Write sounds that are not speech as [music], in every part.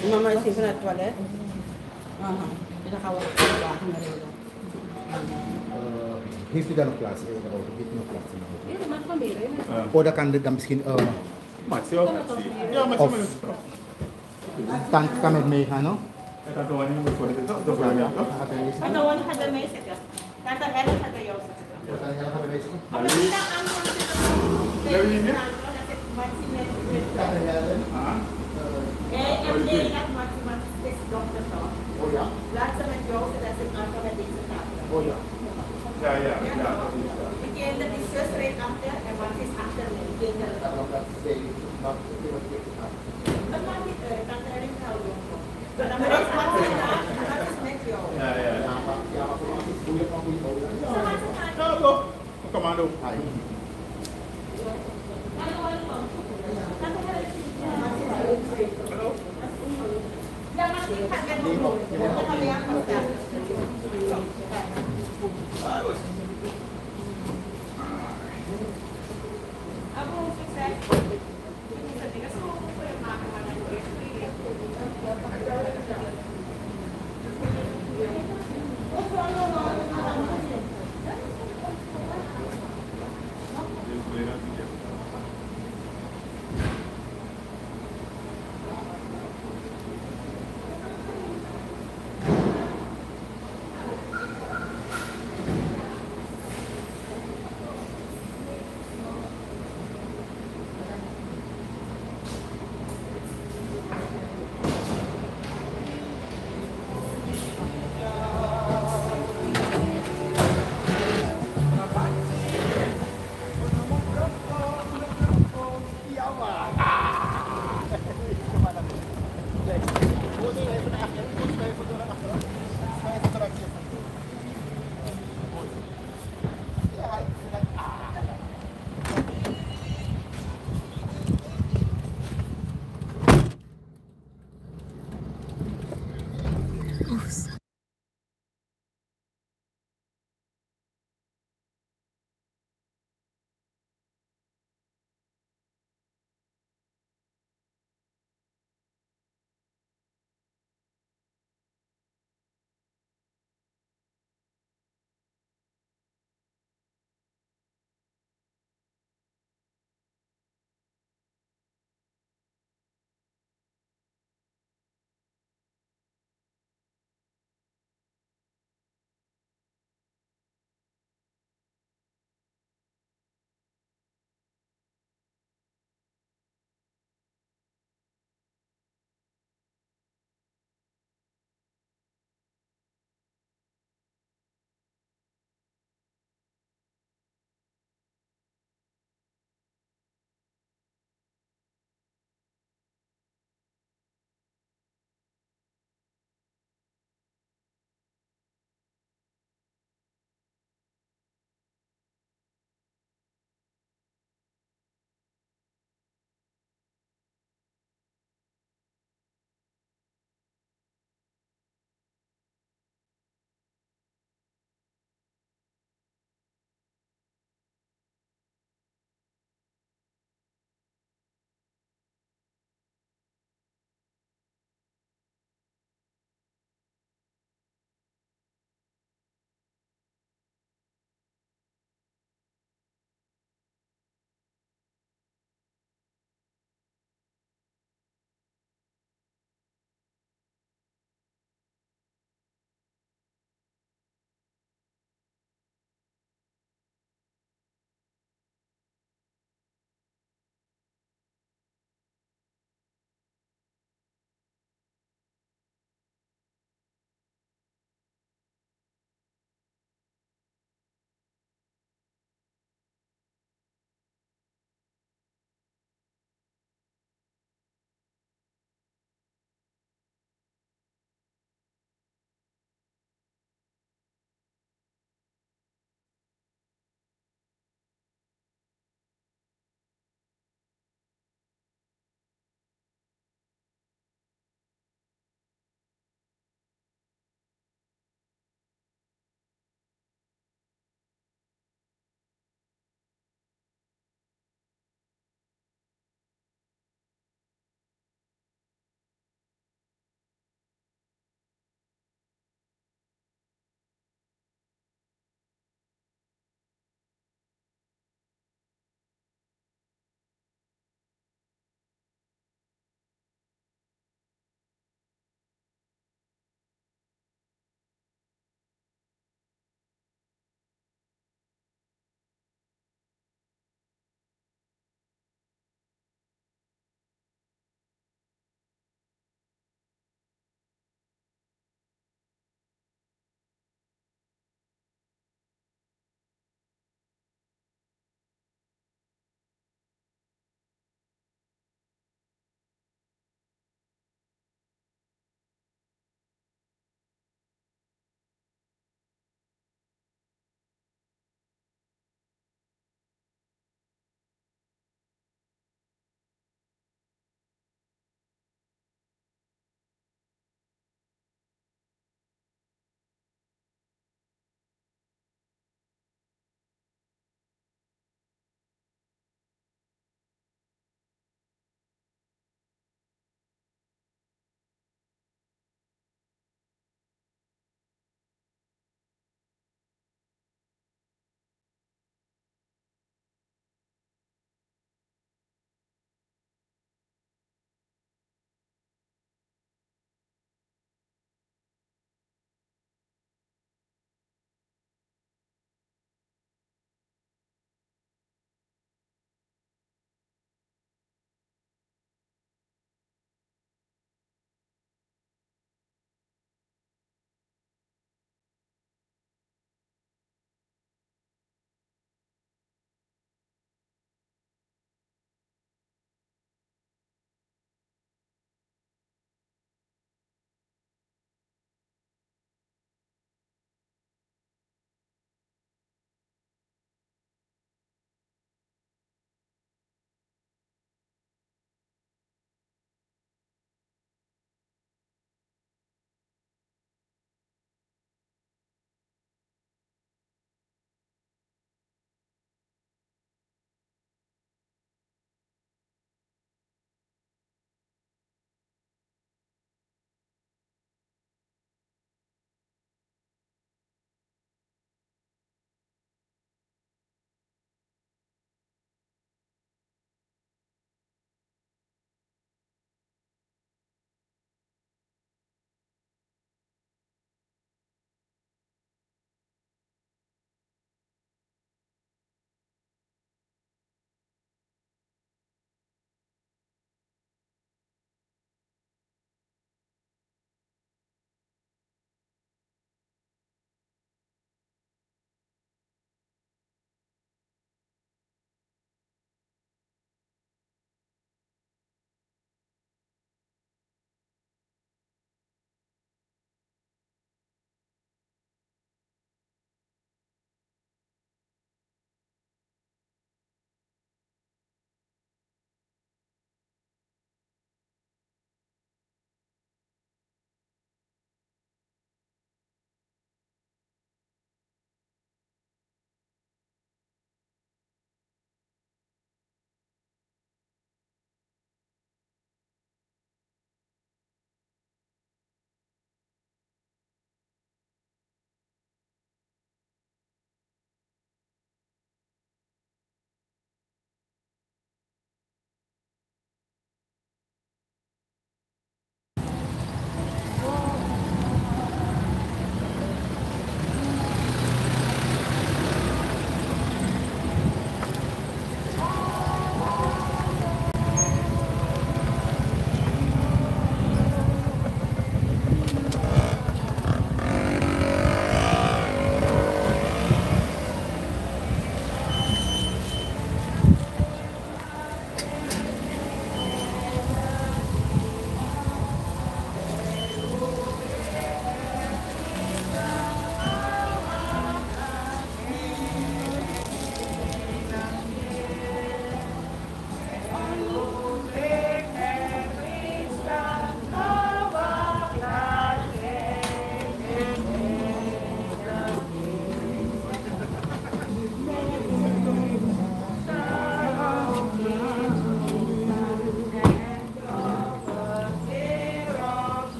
plaats in de auto? Heeft u nog plaats in de auto? Ja, dat mag van binnen. Oh, dan kan dit dan misschien. Uh, Maxi ook. Ja, maar Of- kan, kan met meegaan, no? Dat doen we niet meer voor dit. Dat doen we niet. Ano, wala ka na may sika. Kata Ella ka kayo sa sika. Ako sila ang mga sika. Ja, ja, ja. dat is dat. Begin the business right after and what is after me. Begin the Oh, close.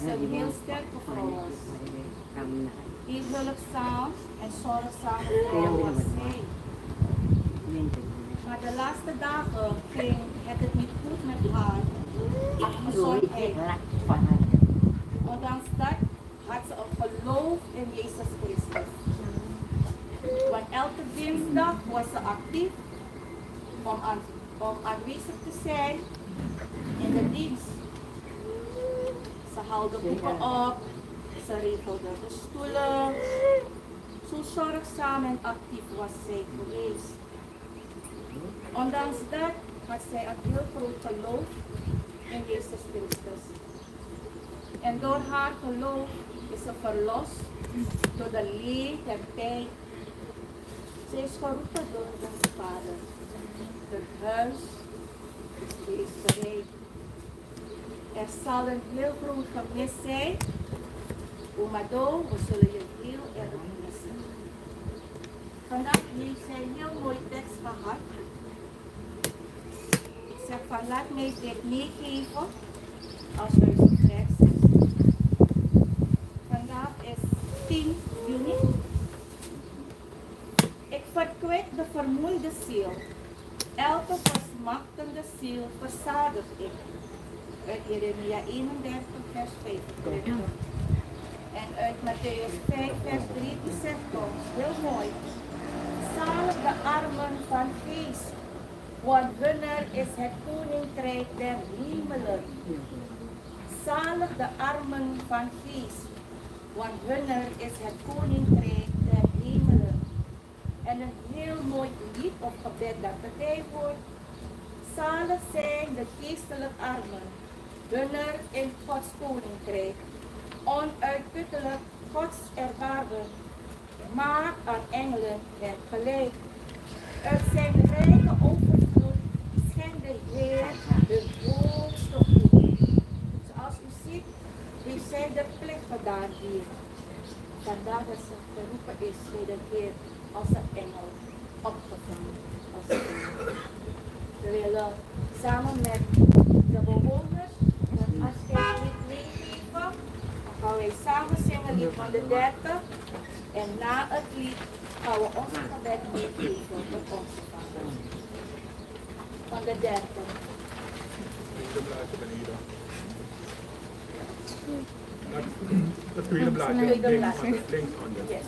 Dat ze een heel sterke vrouw was. Heel hulpzaam en zorgzaam vrouw was zij. Maar de laatste dagen ging het het niet goed met haar. Haar gezondheid. Ondanks dat had ze een geloof in Jezus Christus. Want elke dinsdag was ze actief om, aan, om aanwezig te zijn in de dienst. Ze haalde boeken op, ze regelde de stoelen. Zo en actief was zij geweest. Ondanks dat had zij een heel groot geloof in Jezus Christus. En door haar geloof is ze verlost door de leed en pijn. Ze is geroepen door de Vader. Het huis is bereid. Er zal een heel groot gemis zijn. Oma Do, we zullen je heel erg. Vandaag heeft zij een heel mooi tekst gehad. Ik zeg van laat mij dit meegeven als huisarts. Vandaag is 10 juni. Ik verkwijt de vermoeide ziel. Elke versmachtende ziel verzadig ik. Uit Jeremia 31 vers 25. En uit Matthäus 5 vers 3 die zegt ons, heel mooi. De armen van geest, want hunner is het koninkrijk der hemelen. Zalig de armen van geest, want hunner is het koninkrijk der hemelen. En een heel mooi lied of gebed dat erbij wordt. Zalig zijn de geestelijk armen, hunner in Gods koninkrijk. Onuitputtelijk Gods erbarmen, maar aan engelen het gelijk. Uit zijn rijke overvloed schenkt de Heer de hoogste goed. Zoals u ziet, heeft zij de plicht gedaan hier. Vandaar dat ze geroepen is bij de Heer als een engel opgevangen. Als. We willen samen met de bewoners een afscheidslied meegeven. Dan gaan wij samen zingen lied van de 30. En na het lied gaan we ons gebed meegeven met onze vader. Van de 30. De blaadje beneden. Het tweede blaadje. Tweede Links, blaadje. links onder. Yes.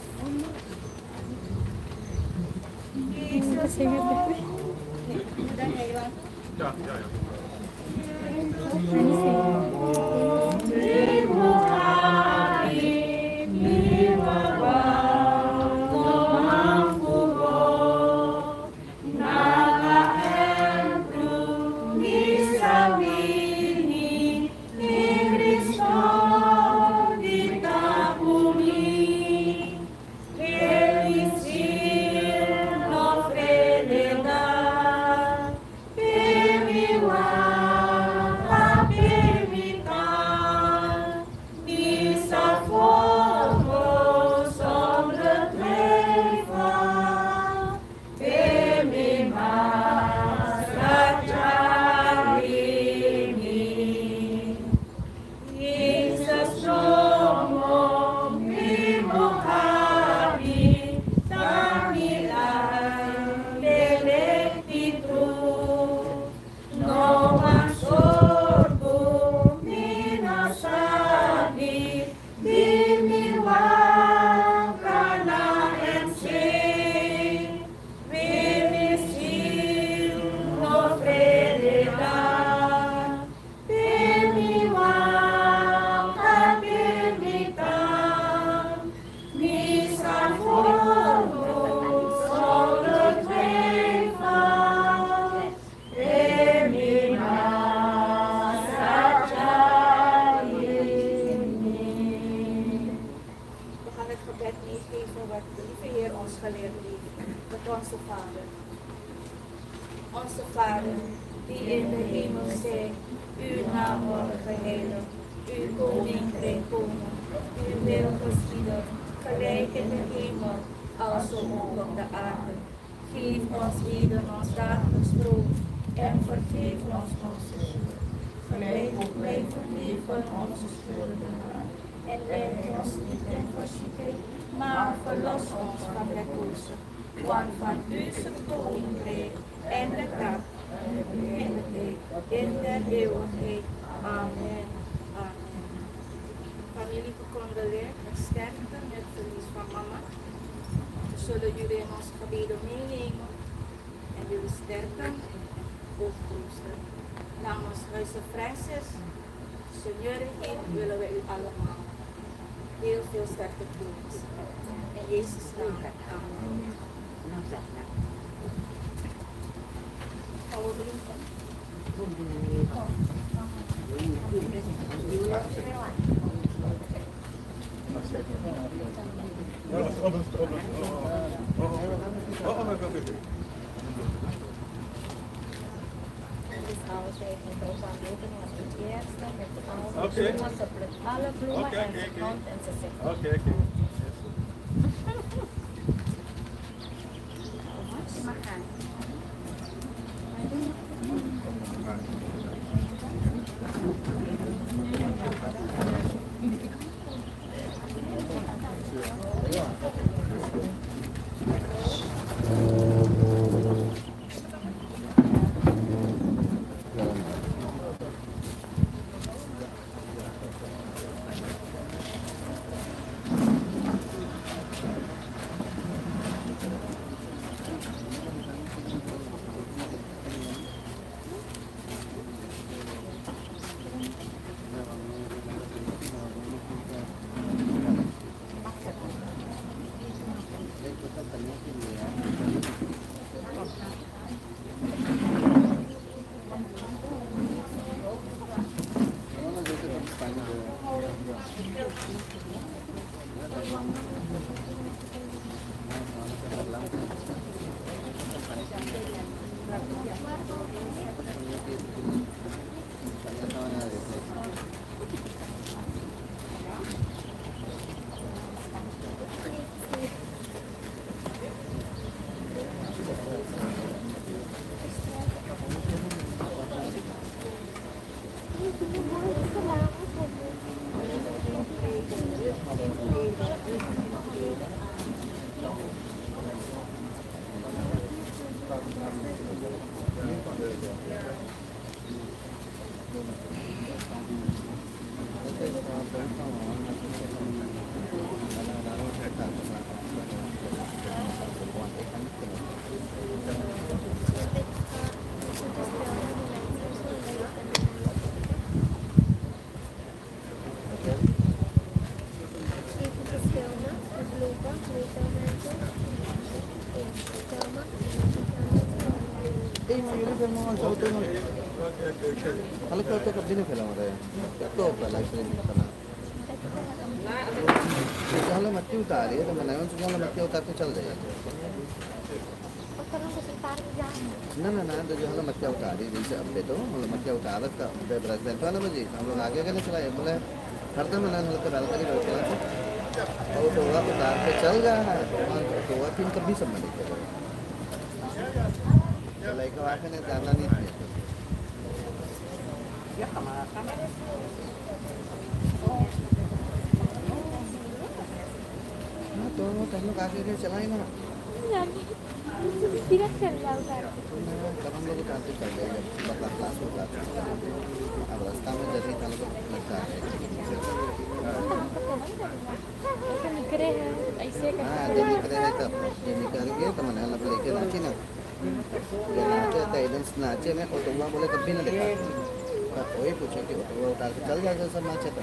Jezus, Lord. Nee, de Nederland. ওদের mobile সব ওদের মোবাইল তাহলে কেউ তো দিনে ফেলে আমাদের এত লাইফে না पहले मट्टी उतारी है तो मैंने उनसे बोला मट्टी उतार के चल जाएगा ना ना ना तो जो हम मक्या उतारी जैसे अब तो हम मक्या उतार का ब्रश बैठ वाला बजे हम लोग आगे आगे चला बोले हरदम ना हल्का बालकनी बैठ चला और तो वह उतार के चल गया है तो वह फिर कभी सब मिलेगा तो वो तो हम लोग आगे आगे चलाएँगे ना। तब हम लोग उतारते कर देंगे क्लास में उतारते अब रास्ता में जल्दी हम लोग लगता है निकले हैं ऐसे हाँ जब निकले हैं, तब जब निकल गए तो मैंने लोग लेके नाचे ना। नाचे तो था नाचे, में और तो तुम्हारा बोले, तब भी ना देखा। वही पूछो कि वो उतार के चल जाएगा सर नाचे तो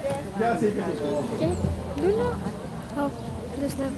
ka rin. Okay, doon na. Oh, alas na.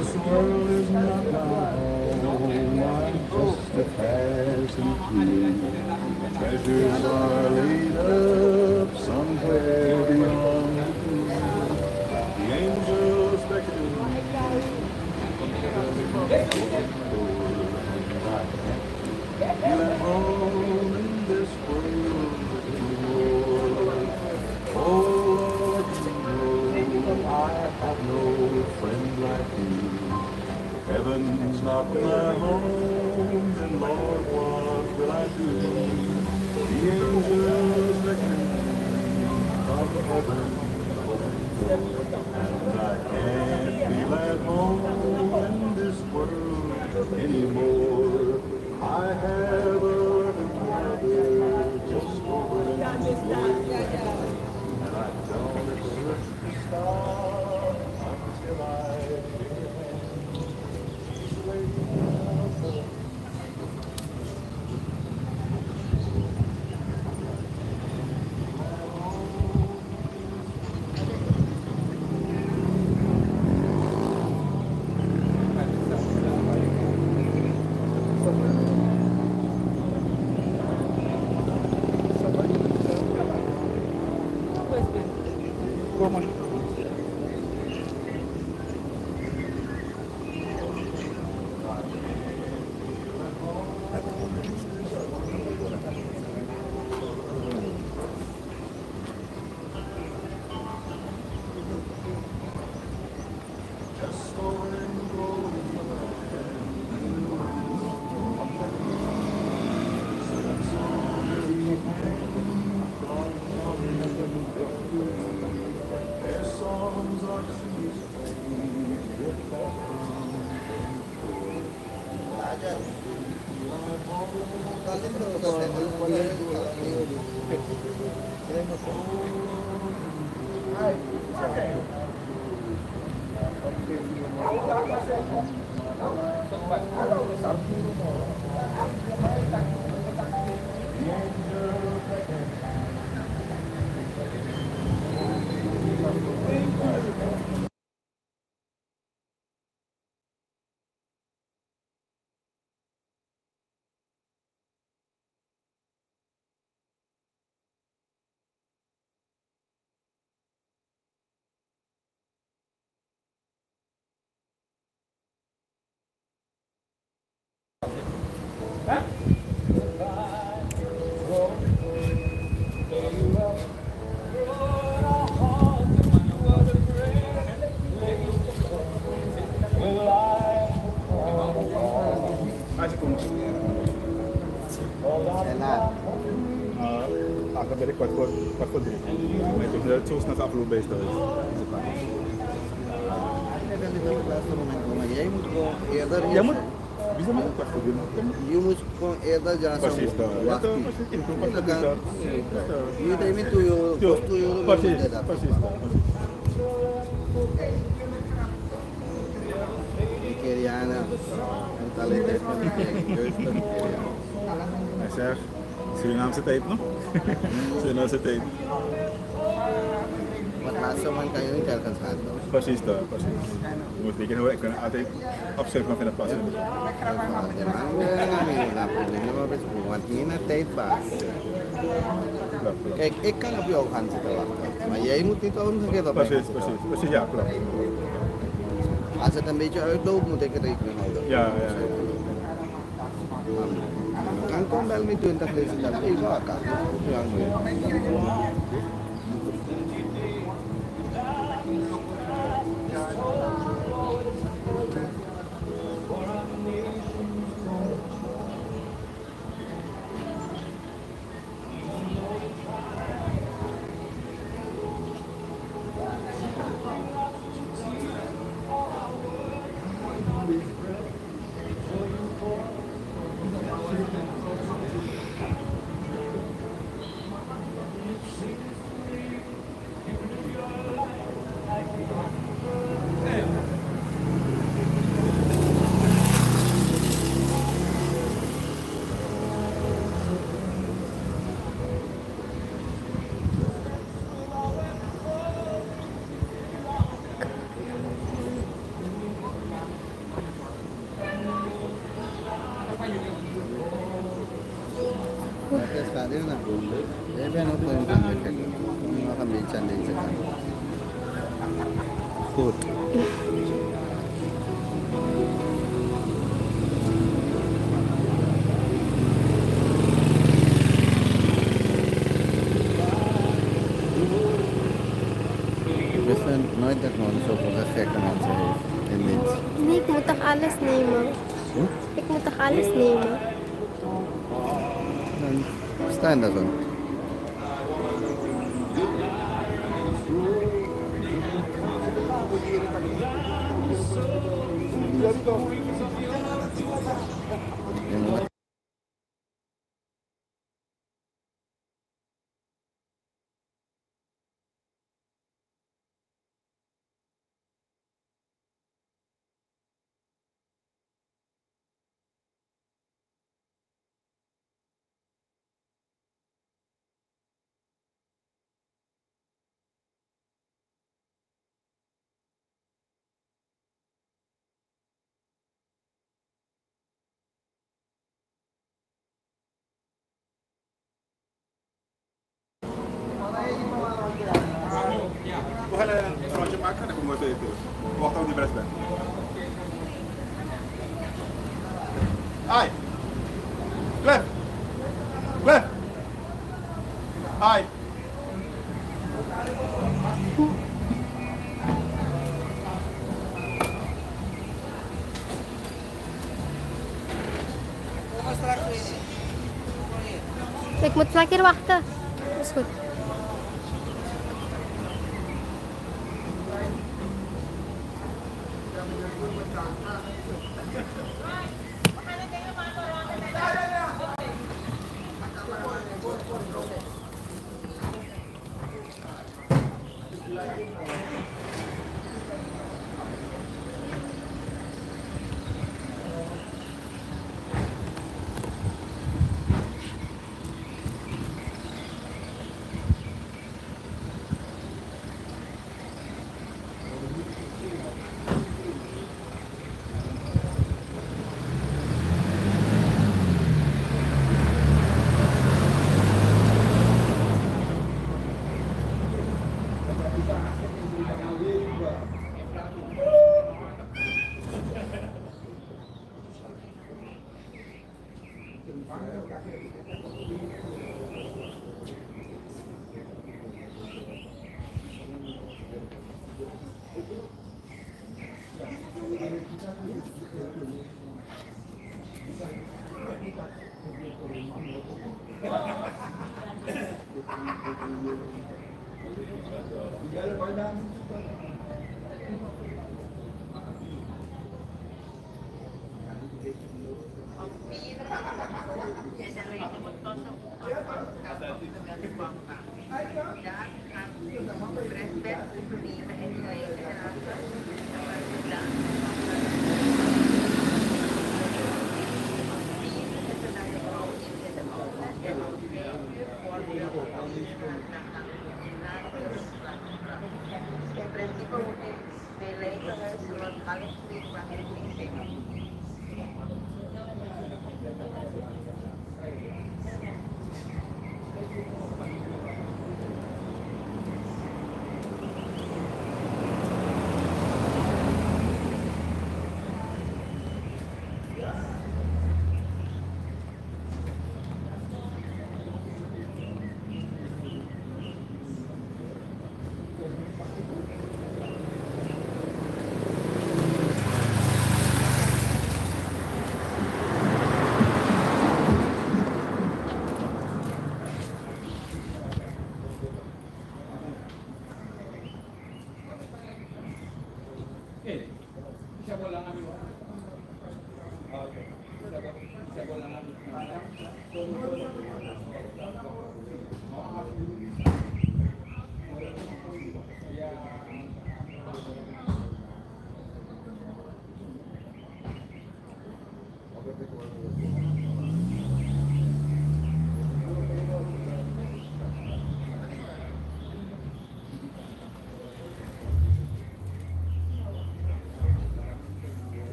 This world is not my home, I'm just a passing through. Treasures are laid up somewhere beyond the blue. The angels beckon Heaven's not my home, then Lord, what will I do? The angels beckon from heaven, gewoon eerder gaan Precies, daar. Ja, wachten. toch, precies. Ik doe Je pas kan- dat. Je weet niet hoe je Ja, hoe je Precies, dat. Ik nog? Man kan je niet telkens gaan. toch? Precies dat, precies. Je moet rekenen hoor, ik kan altijd pas. Ja, maar de het is want niet naar tijd baas. Kijk, ik kan op jou gaan zitten wachten. Maar jij moet niet omgekeerd op Precies, precies, precies, ja, klopt. Als het een beetje uitloopt, moet ik rekening houden. Ja, ja. Kan kom bel met 20 lezen dan even elkaar. Ja, toch alles nemen? Hm? Ik moet toch alles nemen? Dan staan daar zo. Je een rondje maken en dan komen we terug. Wacht op die bres bent. Ai! Cliff! Cliff! Ai! Ik moet lekker wachten. Is goed.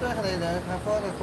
剩下的人还多呢。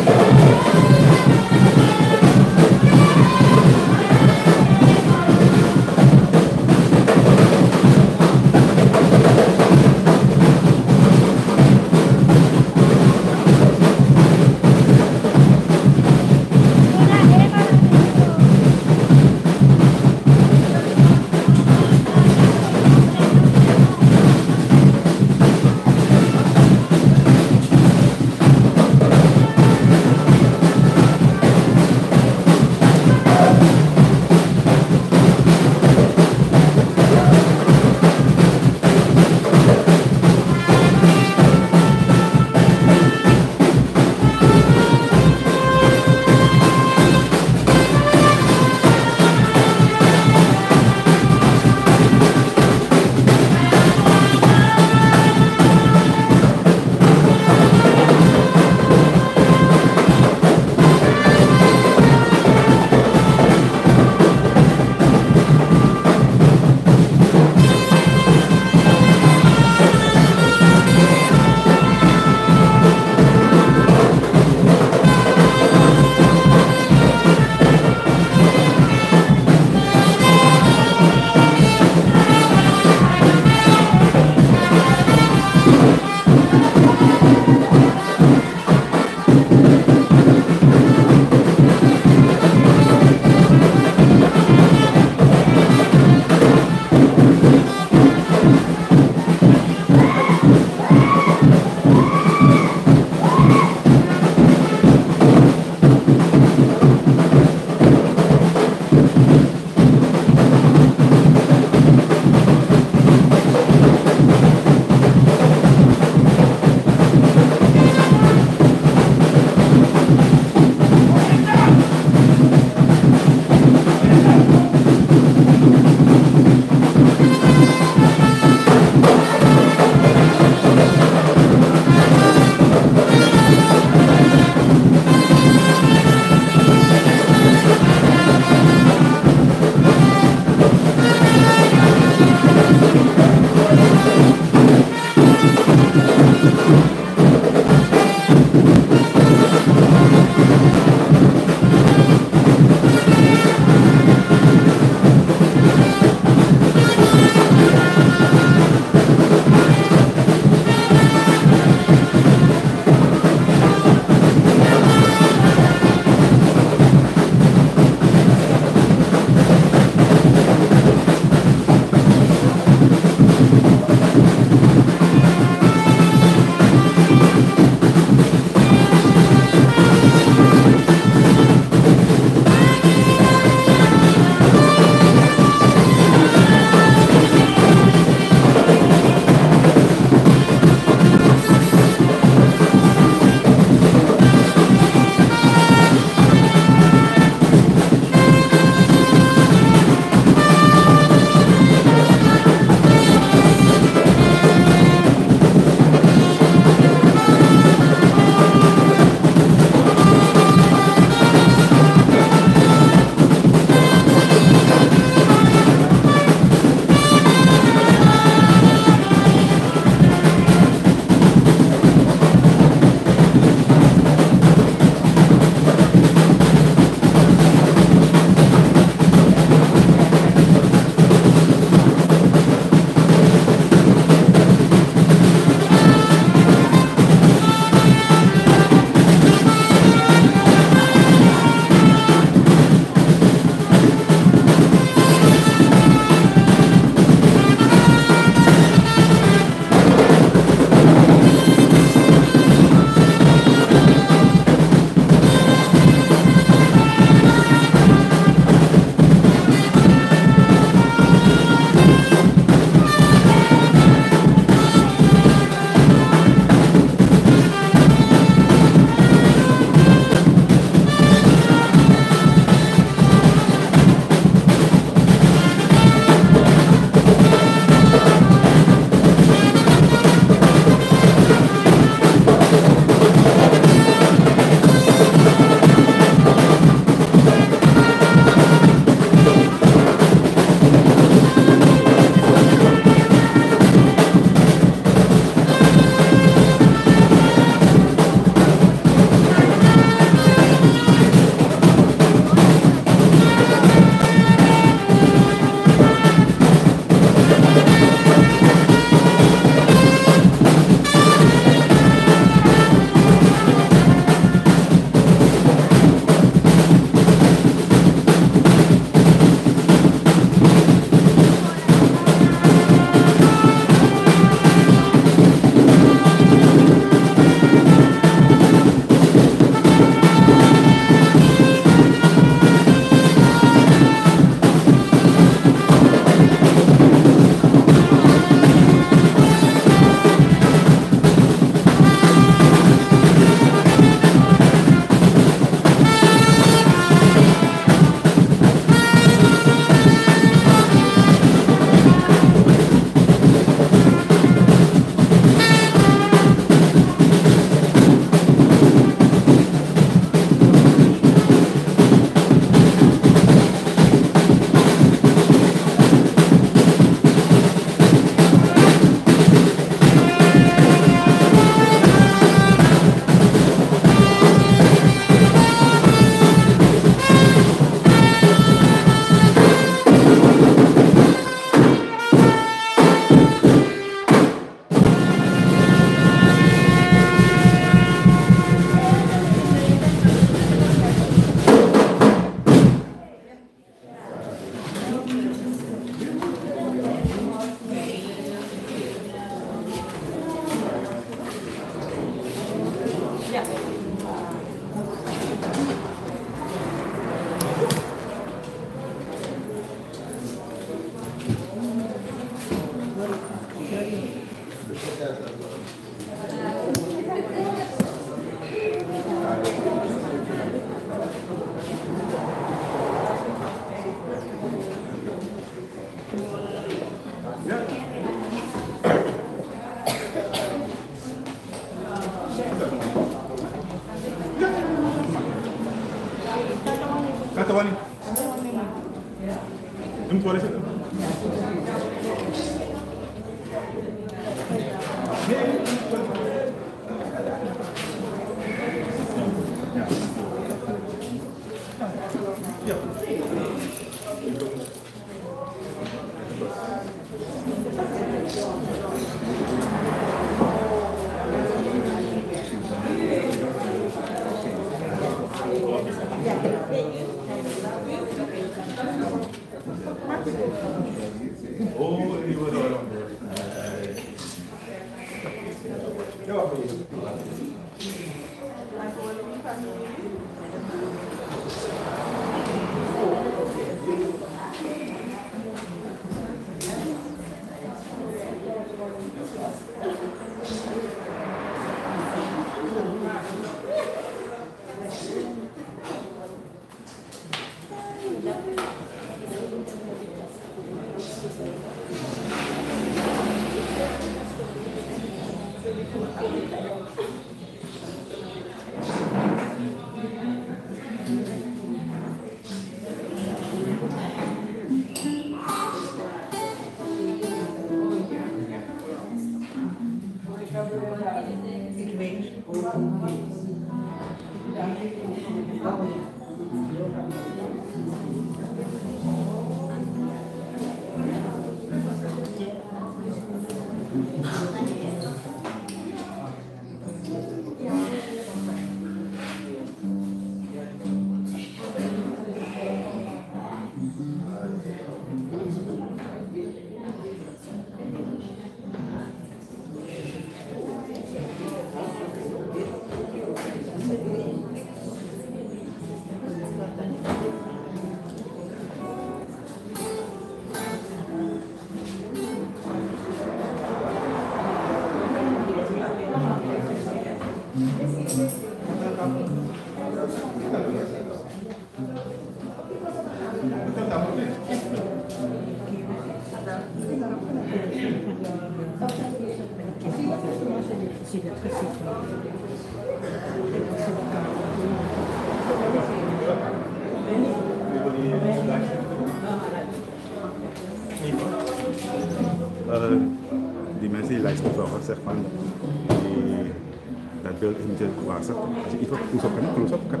Op close-up kan, close-up kan.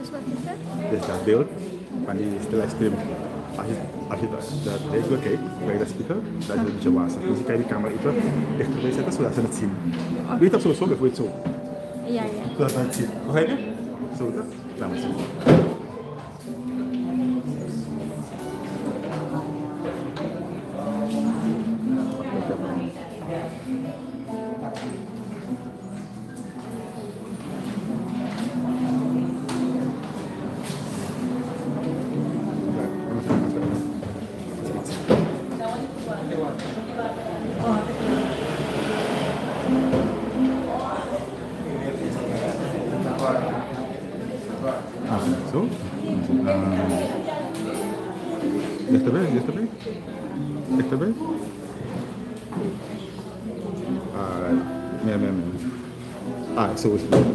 Dus wat is dat? Dus dat beeld van die livestream, als je, als je dat, dat beeld bekijkt bij de speaker, dat is een beetje wazig. Dus je kan die camera iets dichterbij zetten zodat ze het zien. Weet je dat zo, zo bijvoorbeeld zo. Ja, ja. Zodat ze het Ah,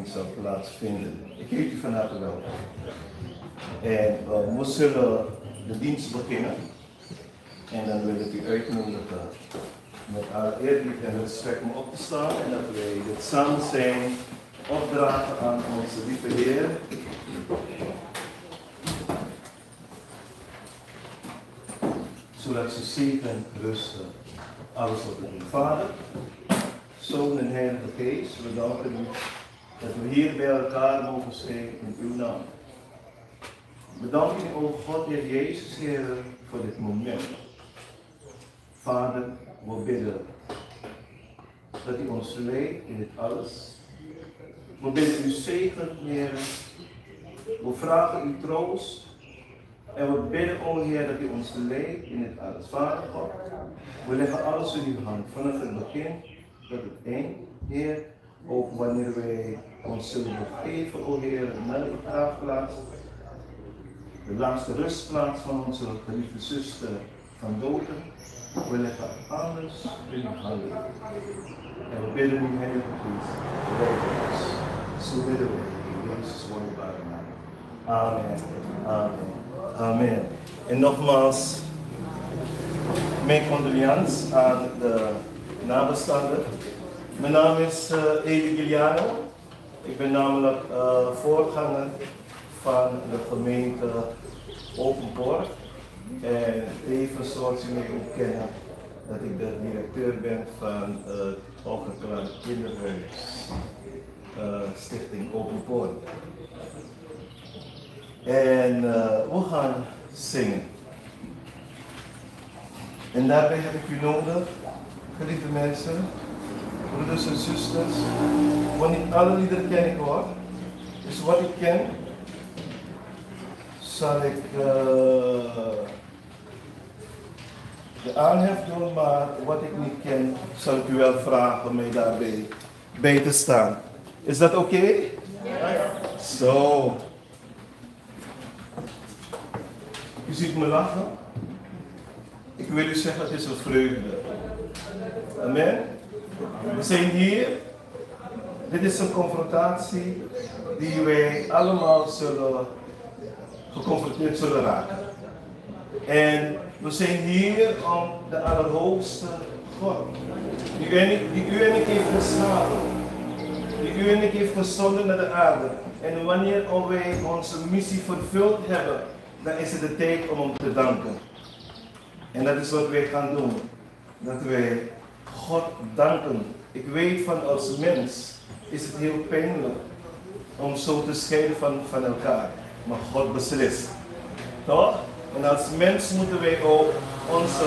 uitvaartdienst zal plaatsvinden. Ik heet u van harte welkom. En uh, we zullen de dienst beginnen. En dan wil ik u uitnodigen met alle eerbied en respect om op te staan en dat wij dit samen zijn opdragen aan onze lieve Heer. Zodat ze zegen rusten alles op de Vader, Zoon en Heilige Geest. We danken u dat we hier bij elkaar mogen zijn in uw naam. U, o God, Heer Jezus, Heer, voor dit moment. Vader, we bidden dat u ons leidt in dit alles. We bidden u zegen, Heer. We vragen u troost. En we bidden, o Heer, dat u ons leidt in dit alles. Vader God, we leggen alles in uw hand. Vanaf het begin tot het eind, Heer. Ook wanneer wij ons zullen begeven, o Heer, de begraafplaats. De laatste rustplaats van onze geliefde zuster van doden. We leggen alles in handen. En we bidden u, Heilige Geest, leid ons. Zo bidden we in Jezus' wonderbare naam. Amen. Amen. Amen. En nogmaals, mijn condoleances aan de nabestaanden. Mijn naam is uh, Evi Giuliano. Ik ben namelijk uh, voorganger van de gemeente Openpoort. En tevens zoals jullie mij ook dat ik de directeur ben van het ongeklaarde kinderhuis, uh, Stichting Open Poort. En uh, we gaan zingen. En daarbij heb ik u nodig, geliefde mensen, broeders en zusters, want niet alle liederen ken ik hoor. Dus wat ik ken, zal ik uh, de aanhef doen, maar wat ik niet ken, zal ik u wel vragen mij daarbij bij te staan. Is dat oké? Okay? Ja. Zo. U ziet me lachen. Ik wil u zeggen, het is een vreugde. Amen. We zijn hier. Dit is een confrontatie die wij allemaal zullen geconfronteerd zullen raken. En we zijn hier om de Allerhoogste God, die u en ik, die u en ik heeft geschapen, die u en ik heeft gezonden naar de aarde. En wanneer wij onze missie vervuld hebben, dan is het de tijd om hem te danken. En dat is wat wij gaan doen. Dat wij God danken. Ik weet van als mens is het heel pijnlijk om zo te scheiden van, van elkaar. Maar God beslist. Toch? En als mens moeten wij ook onze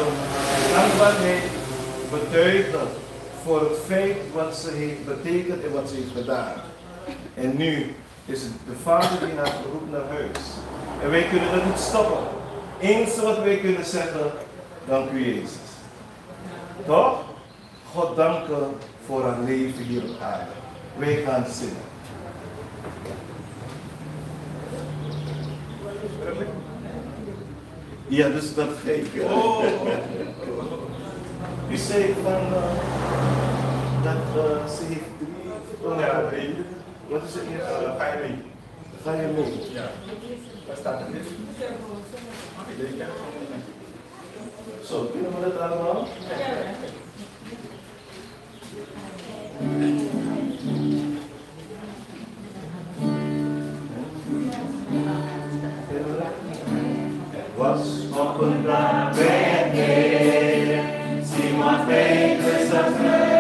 dankbaarheid betuigen voor het feit wat ze heeft betekend en wat ze heeft gedaan. En nu is het de vader die haar roept naar huis. En wij kunnen dat niet stoppen. Eens wat wij kunnen zeggen, dank u Jezus. Toch? God danken voor haar leven hier op aarde. Wij gaan zingen. Ja, dus dat geef ik. Eh. Oh. U zei van uh, dat uh, ze heeft drie. ja, drie. Wat is het eerste? Uh, ga je mee? Ga je mee? Ja. Waar staat het? Zo, kunnen we dat allemaal? Ja. Posso comprar perder se uma feita essa fé.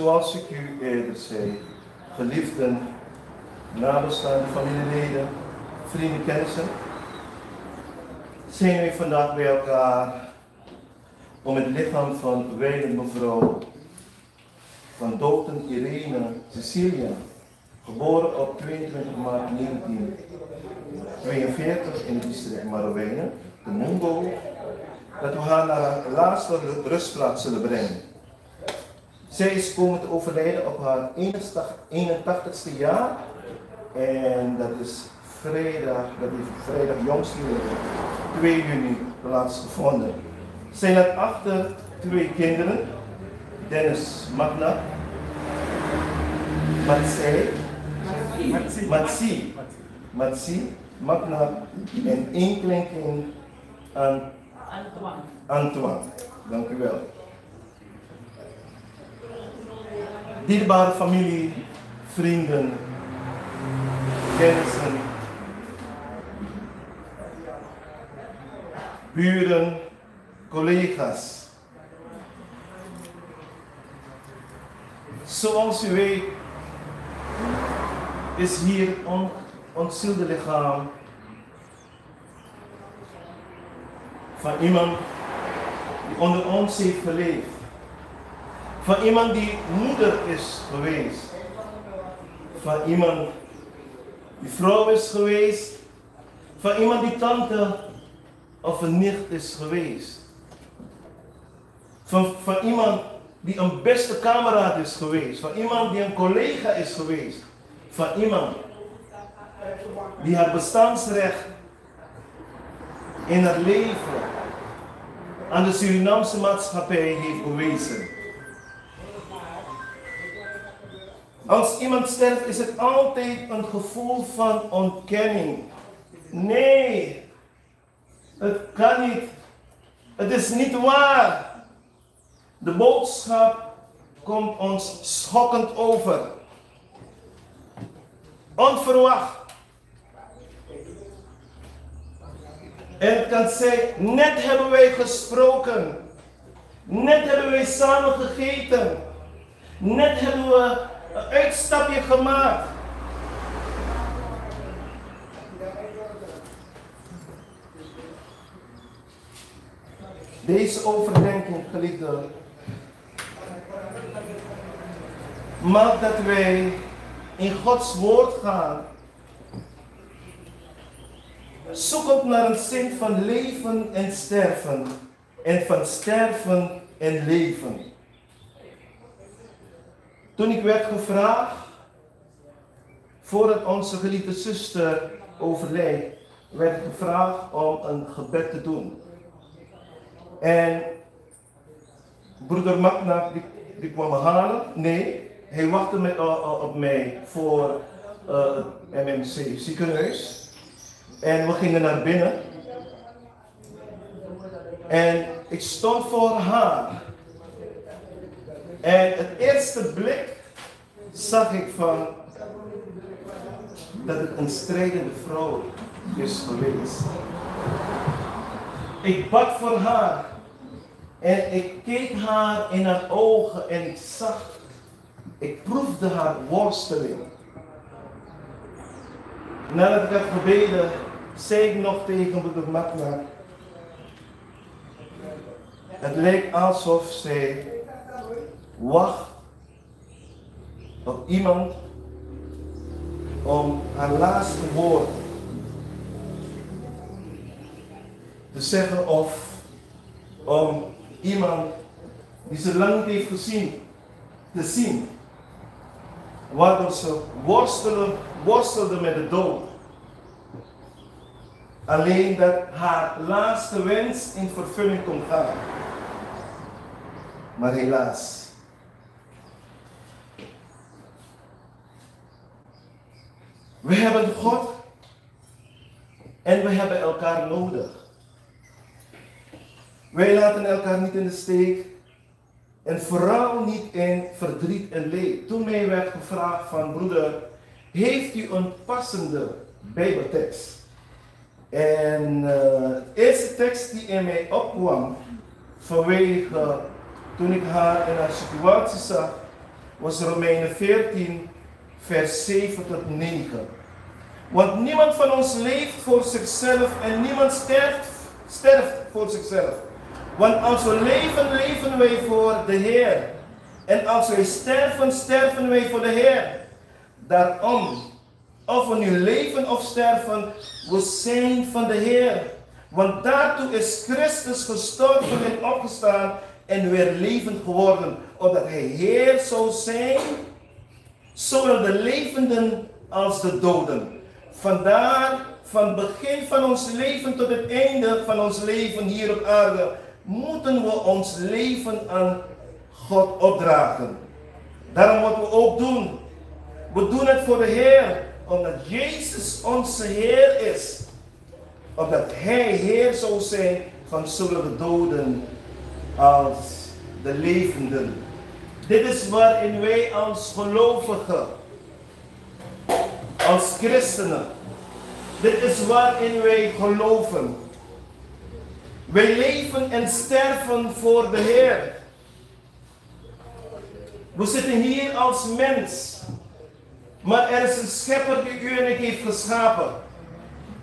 Zoals ik u eerder zei, geliefden, nabestaanden, familieleden, vrienden, kennissen, zijn we vandaag bij elkaar om het lichaam van wijde mevrouw van Doten Irene Cecilia, geboren op 22 maart 1942 in het district Marowijnen, de Mongo, dat we haar naar haar laatste rustplaats zullen brengen. Zij is komen te overlijden op haar 81ste jaar. En dat is vrijdag, dat heeft vrijdag jongstleden, 2 juni plaatsgevonden. Zij laat achter twee kinderen, Dennis Magna, Matsei, Matsi, Matsi, Magna en één kleinkind aan Antoine. Antoine, dank u wel. Dierbare familie, vrienden, kennissen, buren, collega's. Zoals u weet is hier on, ons ziellichaam van iemand die onder ons heeft geleefd. Van iemand die moeder is geweest. Van iemand die vrouw is geweest. Van iemand die tante of een nicht is geweest. Van, van iemand die een beste kameraad is geweest. Van iemand die een collega is geweest. Van iemand die haar bestaansrecht in haar leven aan de Surinaamse maatschappij heeft bewezen. Als iemand sterft is het altijd een gevoel van ontkenning. Nee, het kan niet. Het is niet waar. De boodschap komt ons schokkend over. Onverwacht. En het kan zijn, net hebben wij gesproken. Net hebben wij samen gegeten. Net hebben we een uitstapje gemaakt. Deze overdenking, geliefde, maakt dat wij in Gods woord gaan. Zoekend naar een zin van leven en sterven. En van sterven en leven. Toen ik werd gevraagd, voordat onze geliefde zuster overleed, werd gevraagd om een gebed te doen. En broeder Magna, die, die kwam me halen. Nee, hij wachtte met, uh, op mij voor het MMC ziekenhuis. En we gingen naar binnen. En ik stond voor haar. En het eerste blik zag ik van dat het een strijdende vrouw is geweest. Ik bad voor haar. En ik keek haar in haar ogen en ik zag, ik proefde haar worsteling. Nadat ik had gebeden, zei ik nog tegen broeder Matna. Het leek alsof zij wacht op iemand om haar laatste woord te zeggen of om iemand die ze lang niet heeft gezien te zien. Waardoor ze worstelen, worstelde met de dood. Alleen dat haar laatste wens in vervulling kon gaan. Maar helaas. We hebben God en we hebben elkaar nodig. Wij laten elkaar niet in de steek en vooral niet in verdriet en leed. Toen mij werd gevraagd van broeder, heeft u een passende Bijbeltekst? En uh, de eerste tekst die in mij opkwam vanwege toen ik haar in haar situatie zag, was Romeinen 14, vers 7 tot 9. Want niemand van ons leeft voor zichzelf en niemand sterft, sterft voor zichzelf. Want als we leven, leven wij voor de Heer. En als wij sterven, sterven wij voor de Heer. Daarom, of we nu leven of sterven, we zijn van de Heer. Want daartoe is Christus gestorven en opgestaan en weer levend geworden. Opdat hij Heer zou zijn, zowel de levenden als de doden. Vandaar, van het begin van ons leven tot het einde van ons leven hier op aarde, moeten we ons leven aan God opdragen. Daarom wat we ook doen. We doen het voor de Heer, omdat Jezus onze Heer is. Opdat Hij Heer zou zijn van zowel de doden als de levenden. Dit is waarin wij als gelovigen, als christenen, dit is waarin wij geloven. Wij leven en sterven voor de Heer. We zitten hier als mens. Maar er is een schepper die u en heeft geschapen.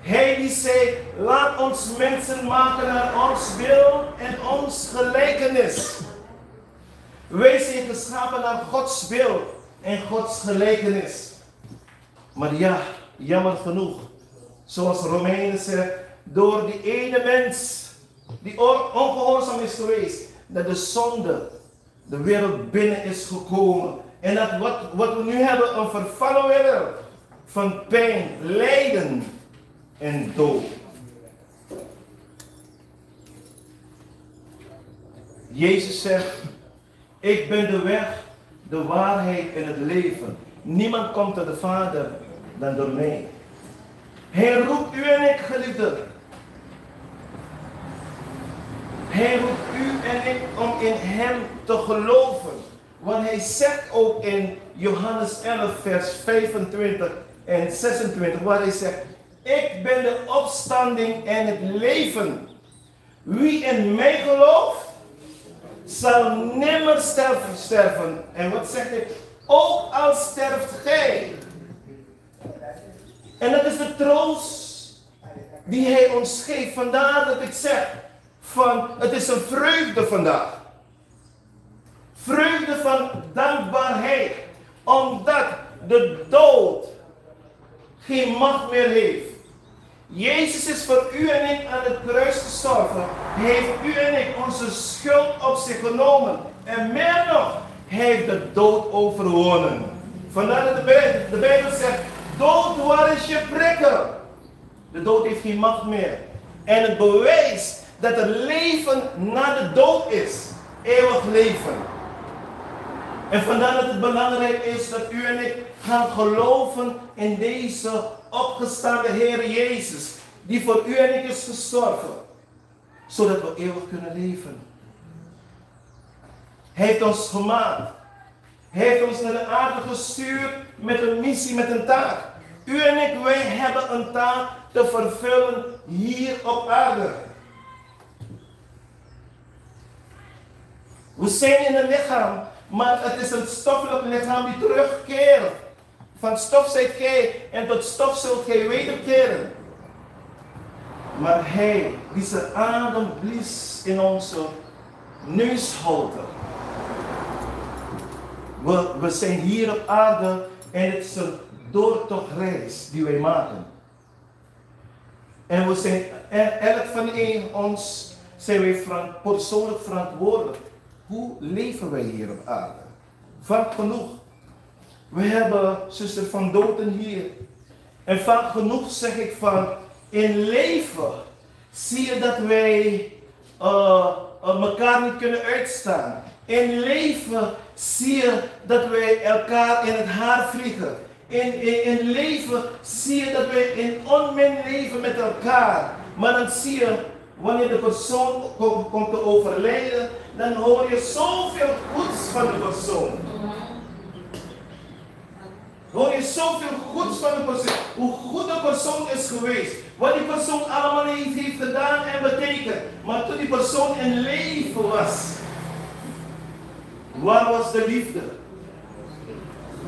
Hij die zei, laat ons mensen maken naar ons wil en ons gelijkenis. Wij zijn geschapen naar Gods wil en Gods gelijkenis. Maar ja, jammer genoeg, zoals Romeinen zegt, door die ene mens die ongehoorzaam is geweest, dat de zonde de wereld binnen is gekomen. En dat wat, wat we nu hebben, een vervallen wereld van pijn, lijden en dood. Jezus zegt, ik ben de weg, de waarheid en het leven. Niemand komt tot de Vader dan door mij. Hij roept u en ik, geliefde. Hij roept u en ik om in hem te geloven. Want hij zegt ook in Johannes 11, vers 25 en 26, waar hij zegt, ik ben de opstanding en het leven. Wie in mij gelooft, zal nimmer sterven. sterven. En wat zegt hij? Ook al sterft gij. En dat is de troost die hij ons geeft. Vandaar dat ik zeg, van, het is een vreugde vandaag. Vreugde van dankbaarheid. Omdat de dood geen macht meer heeft. Jezus is voor u en ik aan het kruis gestorven. Hij heeft u en ik onze schuld op zich genomen. En meer nog, hij heeft de dood overwonnen. Vandaar dat de Bijbel, de Bijbel zegt, dood waar is je prikker? De dood heeft geen macht meer. En het bewijs dat er leven na de dood is. Eeuwig leven. En vandaar dat het belangrijk is dat u en ik gaan geloven in deze opgestaande Heer Jezus. Die voor u en ik is gestorven. Zodat we eeuwig kunnen leven. Hij heeft ons gemaakt. Hij heeft ons naar de aarde gestuurd met een missie, met een taak. U en ik, wij hebben een taak te vervullen hier op aarde. We zijn in een lichaam, maar het is een stoffelijk lichaam die terugkeert. Van stof zijt gij en tot stof zult gij wederkeren. Maar hij die zijn adem blies in onze neusholte. We, we zijn hier op aarde en het is een doortochtreis die wij maken. En we zijn, elk van een ons zijn wij persoonlijk verantwoordelijk. Hoe leven wij hier op aarde? Vaak genoeg. We hebben zuster Van Doten hier. En vaak genoeg zeg ik van, in leven zie je dat wij uh, uh, elkaar niet kunnen uitstaan. In leven zie je dat wij elkaar in het haar vliegen. In, in, in leven zie je dat wij in onmin leven met elkaar. Maar dan zie je Wanneer de persoon komt te overlijden, dan hoor je zoveel goeds van de persoon. Hoor je zoveel goeds van de persoon. Hoe goed de persoon is geweest. Wat die persoon allemaal heeft, gedaan en betekend. Maar toen die persoon in leven was. Waar was de liefde?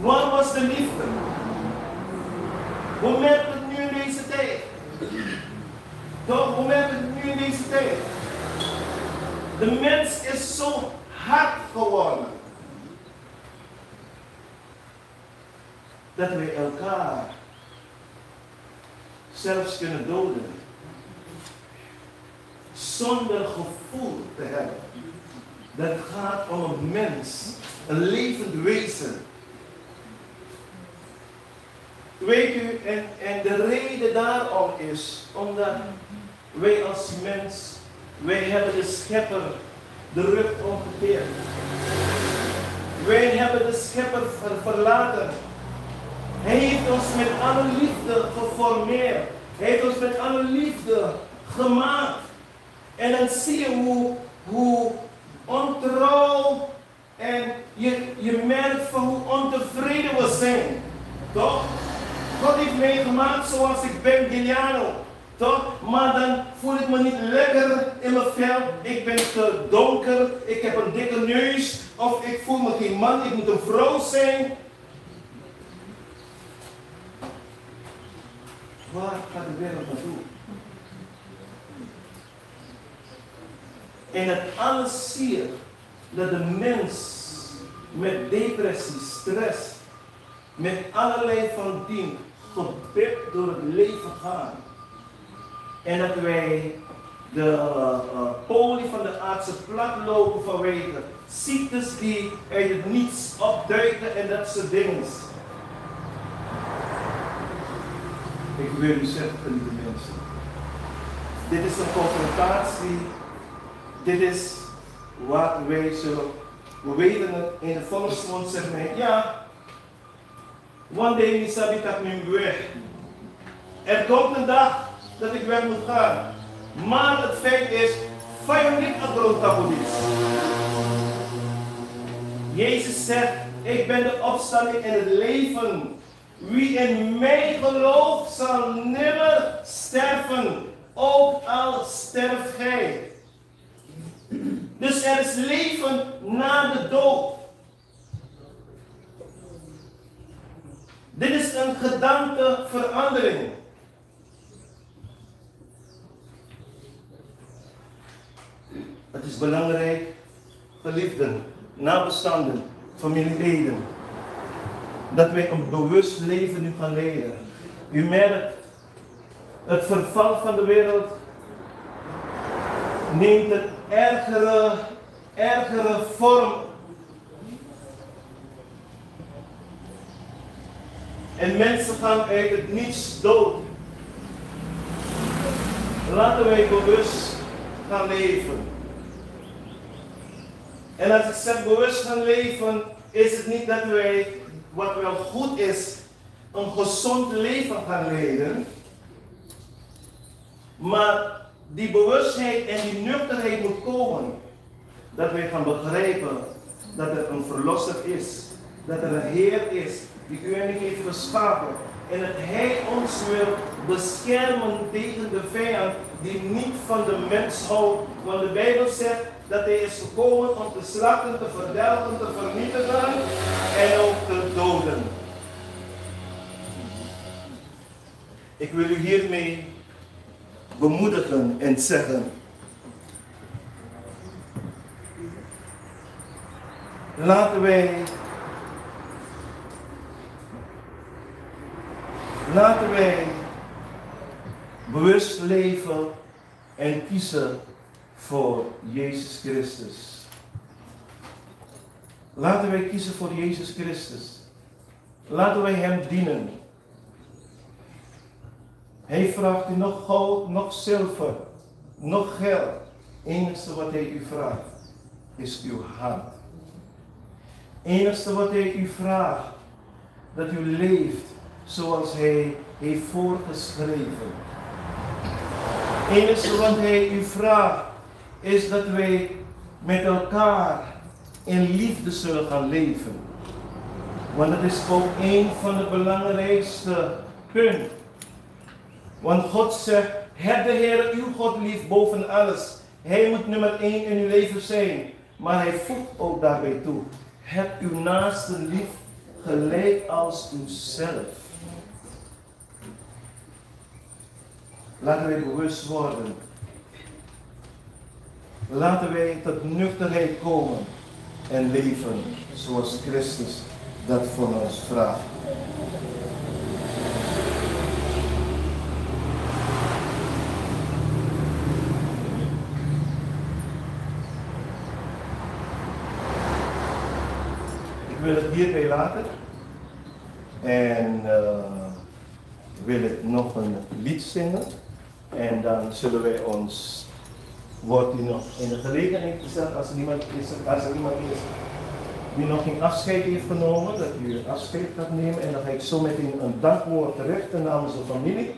Waar was de liefde? Hoe merkt het nu in deze tijd? Hoe merkt het nu in deze tijd? De mens is zo hard geworden. Dat we elkaar zelfs kunnen doden. Zonder gevoel te hebben. Dat gaat om een mens, een levend wezen. Weet u, en, en de reden daarom is, omdat wij als mens, wij hebben de schepper de rug omgekeerd. Wij hebben de schepper ver- verlaten. Hij heeft ons met alle liefde geformeerd. Hij heeft ons met alle liefde gemaakt. En dan zie je hoe, hoe ontrouw en je, je merkt van hoe ontevreden we zijn. Toch? God heeft mij gemaakt zoals ik ben, Giuliano. Toch? Maar dan voel ik me niet lekker in mijn vel. Ik ben te donker. Ik heb een dikke neus. Of ik voel me geen man. Ik moet een vrouw zijn. Waar gaat de wereld naartoe? En het alles zie je dat de mens met depressie, stress, met allerlei van dien gebikt door het leven gaan. En dat wij de uh, van de aardse plat lopen vanwege ziektes die uit het niets opduiken en dat soort dingen. Ik wil u zeggen, lieve mensen. Dit is een confrontatie. Dit is wat wij zullen. We weten het in de volksmond zegt men, ja, one day niet sabi dat mijn weg. Er komt een dag dat ik weg moet gaan. Maar het feit is, vijandelijk agrotabolis. Jezus zegt, ik ben de opstanding en het leven. Wie in mij gelooft zal nimmer sterven, ook al sterft gij. Dus er is leven na de dood. Dit is een gedankeverandering. Het is belangrijk, geliefden, nabestaanden, familieleden, dat wij een bewust leven nu gaan leiden. U merkt, het verval van de wereld neemt een ergere, ergere vorm. En mensen gaan uit het niets dood. Laten wij bewust gaan leven. En als ik zeg bewust gaan leven, is het niet dat wij, wat wel goed is, een gezond leven gaan leiden. Maar die bewustheid en die nuchterheid moet komen. Dat wij gaan begrijpen dat er een verlosser is. Dat er een Heer is die u en ik heeft geschapen. En dat Hij ons wil beschermen tegen de vijand die niet van de mens houdt. Want de Bijbel zegt dat Hij is gekomen om te slachten, te verdelgen, te vernietigen en ook te doden. Ik wil u hiermee bemoedigen en zeggen. Laten wij. Laten wij bewust leven en kiezen voor Jezus Christus. Laten wij kiezen voor Jezus Christus. Laten wij Hem dienen. Hij vraagt u nog goud, nog zilver, nog geld. Het enigste wat hij u vraagt is uw hart. Het enigste wat hij u vraagt, dat u leeft zoals hij heeft voorgeschreven. Het enigste wat hij u vraagt, is dat wij met elkaar in liefde zullen gaan leven. Want dat is ook een van de belangrijkste punten. Want God zegt, heb de Heer uw God lief boven alles. Hij moet nummer één in uw leven zijn. Maar hij voegt ook daarbij toe. Heb uw naaste lief gelijk als uzelf. Laten wij bewust worden. Laten wij tot nuchterheid komen en leven zoals Christus dat van ons vraagt. Ik wil het hierbij laten. En uh, wil ik nog een lied zingen. En dan zullen wij ons, wordt u nog in de gelegenheid gezet, als er iemand is, als er iemand is die nog geen afscheid heeft genomen, dat u afscheid gaat nemen. En dan ga ik zo meteen een dankwoord richten namens de familie.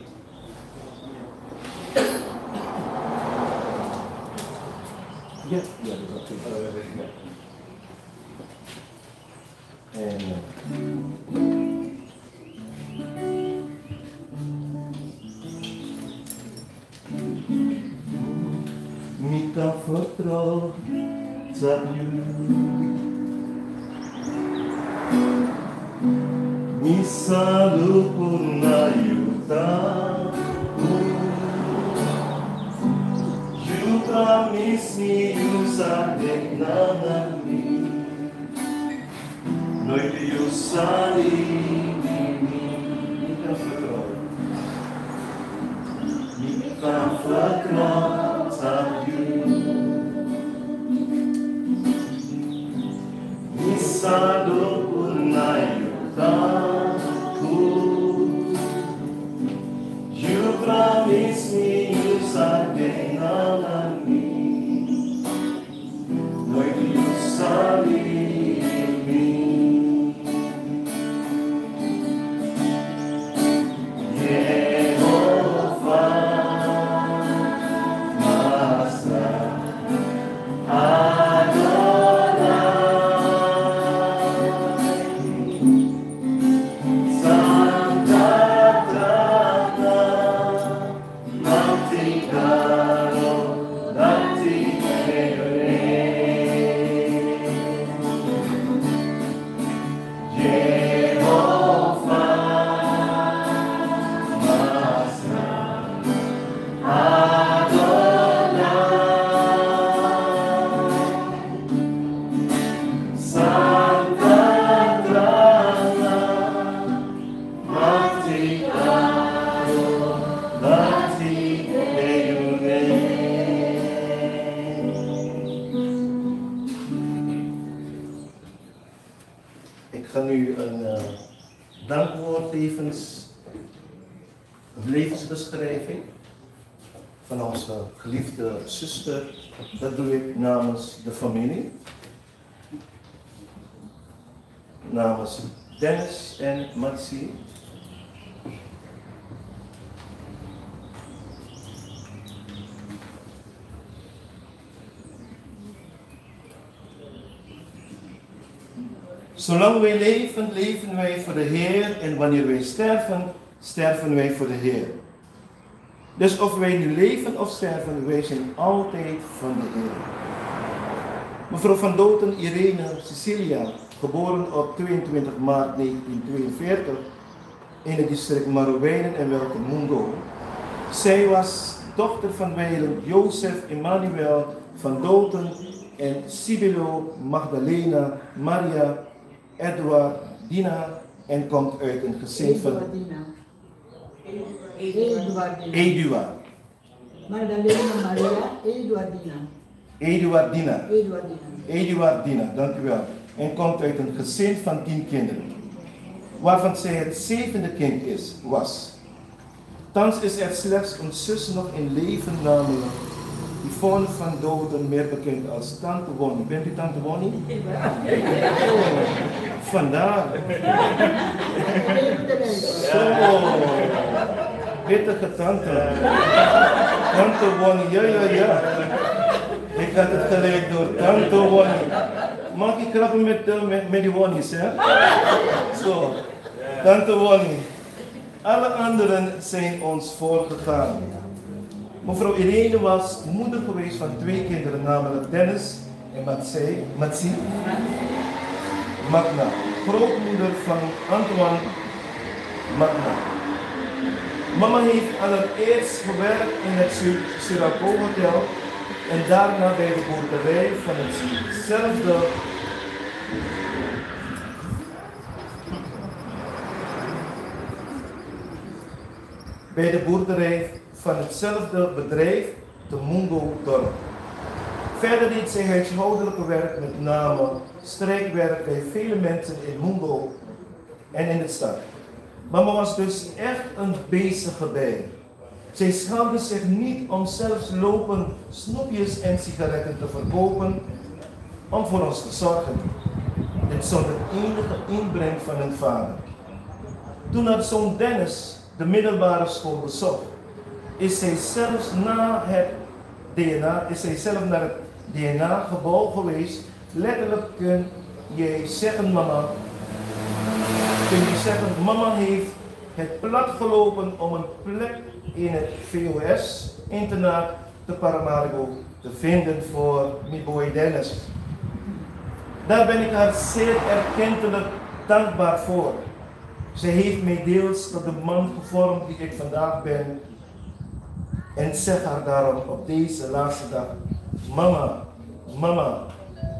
Ja, ja, dat is ook. En Mita Juta Juta purnayuta Yuta misi yusa deknanami Noite yusari Mita fotro Mita fotro Sayu promise me you sabe Dennis en Maxi. Zolang wij leven, leven wij voor de Heer en wanneer wij sterven, sterven wij voor de Heer. Dus of wij nu leven of sterven, wij zijn altijd van de Heer. Mevrouw van Doten Irene Cecilia, geboren op 22 maart 1942 in het district Marowijnen en welke Mungo. Zij was dochter van wijlen Jozef Emmanuel van Doten en Sibilo Magdalena Maria Edward Dina en komt uit een gezin van Eduardina. Eduard. Magdalena Maria Eduardina. Eduardina. Eduardina. Eduardina, dank u wel. En komt uit een gezin van tien kinderen, waarvan zij het zevende kind is, was. Thans is er slechts een zus nog in leven, namelijk Yvonne van Doden, meer bekend als Tante Wonnie. Bent u Tante Wonnie? Oh, vandaar. Zo, pittige tante. Tante Wonnie, ja, ja, ja. Ik had het gelijk door Tante Wonnie. Maak ik grappen met, eh, met, met die hè? Zo, Tante Wonnie. Alle anderen zijn ons voorgegaan. Mevrouw Irene was moeder geweest van twee kinderen, namelijk Dennis en Matsi, Matsi Magna. Grootmoeder van Antoine Magna. Mama heeft allereerst gewerkt in het Siraco Hotel en daarna bij de boerderij van hetzelfde bij de boerderij van hetzelfde bedrijf, de Mungo dorp. Verder deed zij huishoudelijke werk, met name strijkwerk bij vele mensen in Mungo en in de stad. Mama was dus echt een bezige bij. Zij schaamde zich niet om zelfs lopen snoepjes en sigaretten te verkopen om voor ons te zorgen. Dit zonder enige inbreng van hun vader. Toen haar zoon Dennis de middelbare school bezocht, is zij zelfs na het DNA, is zij zelf naar het DNA-gebouw geweest. Letterlijk kun je zeggen, mama, kun je zeggen, mama heeft het plat gelopen om een plek in het VOS-internaat te Paramaribo te vinden voor mijn boy Dennis. Daar ben ik haar zeer erkentelijk dankbaar voor. Ze heeft mij deels tot de man gevormd die ik vandaag ben. En zeg haar daarom op deze laatste dag: Mama, mama,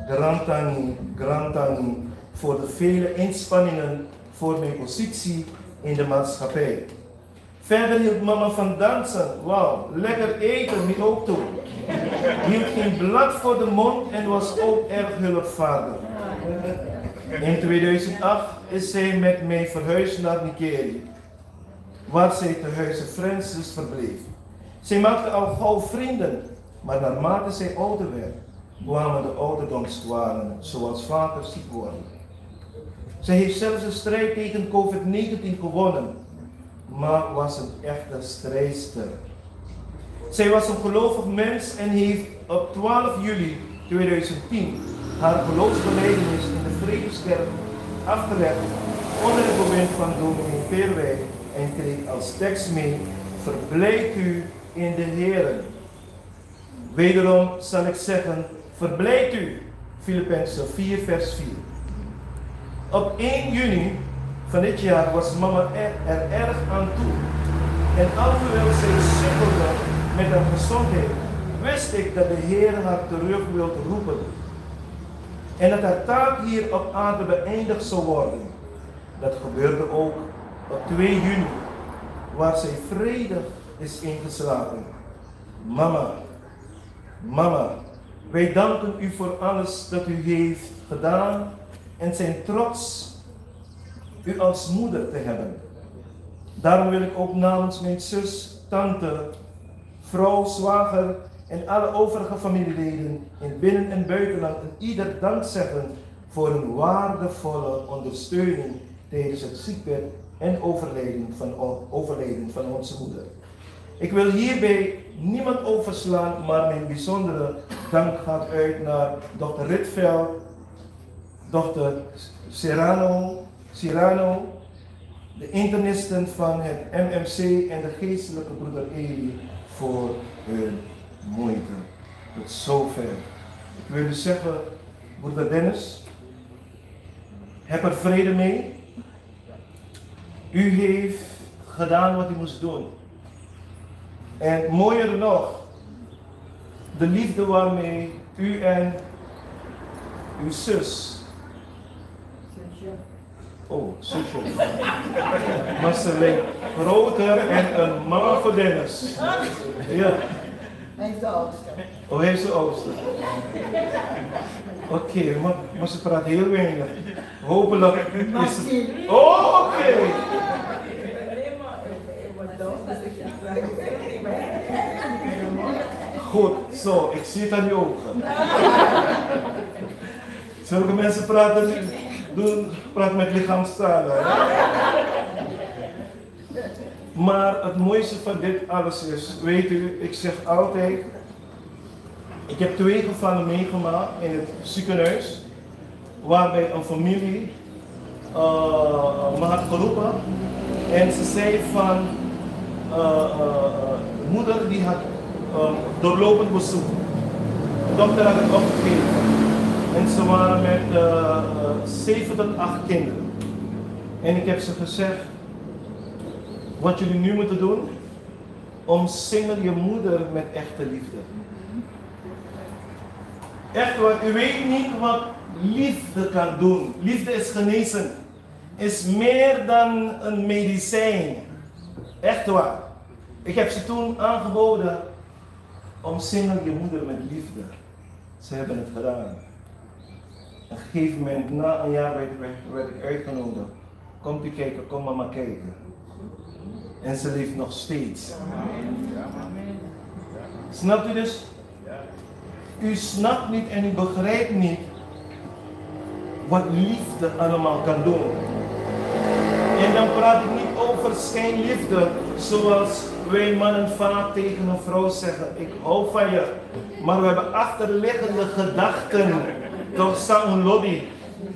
grantani, grantani, voor de vele inspanningen voor mijn positie in de maatschappij. Verder hield mama van dansen. Wauw, lekker eten, mij ook toe. Hield geen blad voor de mond en was ook erg hulpvaardig. In 2008 is zij met mij verhuisd naar Nigeria, waar zij te huize Francis verbleef. Zij maakte al gauw vrienden, maar naarmate zij ouder werd, kwamen de ouderdomskwalen, zoals vaker ziek worden. Zij heeft zelfs de strijd tegen COVID-19 gewonnen, maar was een echte strijdster. Zij was een gelovig mens en heeft op 12 juli 2010 haar geloofsbelijdenis in de Vredeskerk afgelegd onder het bewind van dominee Peerwijk en kreeg als tekst mee, verblijd u in de Heer. Wederom zal ik zeggen, verblijd u, Filippenzen 4 vers 4. Op 1 juni van dit jaar was mama er, er erg aan toe. En alhoewel zij sukkelde met haar gezondheid, wist ik dat de Heer haar terug wilde roepen. En dat haar taak hier op aarde beëindigd zou worden. Dat gebeurde ook op 2 juni, waar zij vredig is ingeslapen. Mama, mama, wij danken u voor alles dat u heeft gedaan en zijn trots u als moeder te hebben. Daarom wil ik ook namens mijn zus, tante, vrouw, zwager en alle overige familieleden in binnen- en buitenland en ieder dank zeggen voor hun waardevolle ondersteuning tijdens het ziekbed en overlijden van, overlijden van onze moeder. Ik wil hierbij niemand overslaan, maar mijn bijzondere dank gaat uit naar dokter Ritveld, dokter Serrano, Cyrano, de internisten van het MMC en de geestelijke broeder Eli voor hun moeite. Tot zover. Ik wil dus zeggen, broeder Dennis, heb er vrede mee. U heeft gedaan wat u moest doen. En mooier nog, de liefde waarmee u en uw zus Oh, zusje. Marceline, groter en een mama voor Dennis. Ja. Hij heeft de oudste. Oh, hij is de oudste. Oké, maar, maar ze praat heel weinig. Hopelijk is het... Oh, oké. Goed, zo, ik zie het aan je ogen. Zulke mensen praten, doen, praten met lichaamstalen. Maar het mooiste van dit alles is, weet u, ik zeg altijd, ik heb twee gevallen meegemaakt in het ziekenhuis, waarbij een familie uh, me had geroepen en ze zei van, uh, de moeder die had doorlopend bezoek. De dokter had het opgegeven. En ze waren met uh, 7 tot 8 kinderen. En ik heb ze gezegd, wat jullie nu moeten doen, omsingel je moeder met echte liefde. Echt waar, u weet niet wat liefde kan doen. Liefde is genezen. Is meer dan een medicijn. Echt waar. Ik heb ze toen aangeboden, omsingel je moeder met liefde. Ze hebben het gedaan. Op een gegeven moment, na een jaar, werd, werd, ik uitgenodigd Komt u kijken, kom maar kijken. En ze leeft nog steeds. Snapt u dus? U snapt niet en u begrijpt niet wat liefde allemaal kan doen. En dan praat ik niet over schijnliefde, zoals wij mannen vaak tegen een vrouw zeggen, ik hou van je. Maar we hebben achterliggende gedachten, toch zo'n lobby,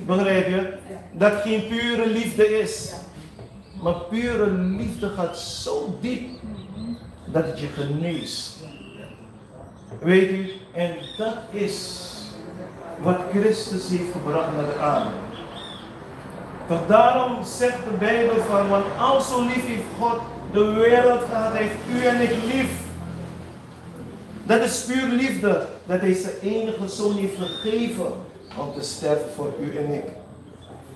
begrijp je? Dat geen pure liefde is. Maar pure liefde gaat zo diep dat het je geneest. Weet u, en dat is wat Christus heeft gebracht naar de aarde. Daarom zegt de Bijbel van, want al zo lief heeft God de wereld gehad, heeft u en ik lief. Dat is puur liefde, dat hij zijn enige zoon heeft gegeven om te sterven voor u en ik.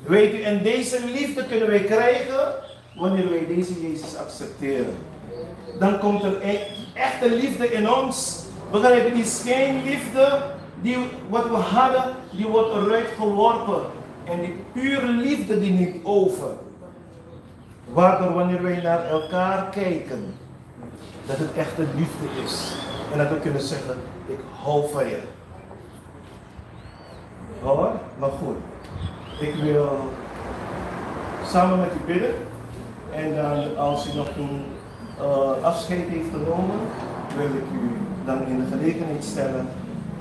Weet u, en deze liefde kunnen wij krijgen wanneer wij deze Jezus accepteren. Dan komt er echte liefde in ons. Begrijp je, die schijnliefde, die, wat we hadden, die wordt eruit geworpen. En die pure liefde die neemt over. Waardoor wanneer wij naar elkaar kijken, dat het echte liefde is. En dat we kunnen zeggen, ik hou van je. Hoor, maar goed. Ik wil samen met u bidden. En dan als u nog een uh, afscheid heeft genomen, wil ik u dan in de gelegenheid stellen.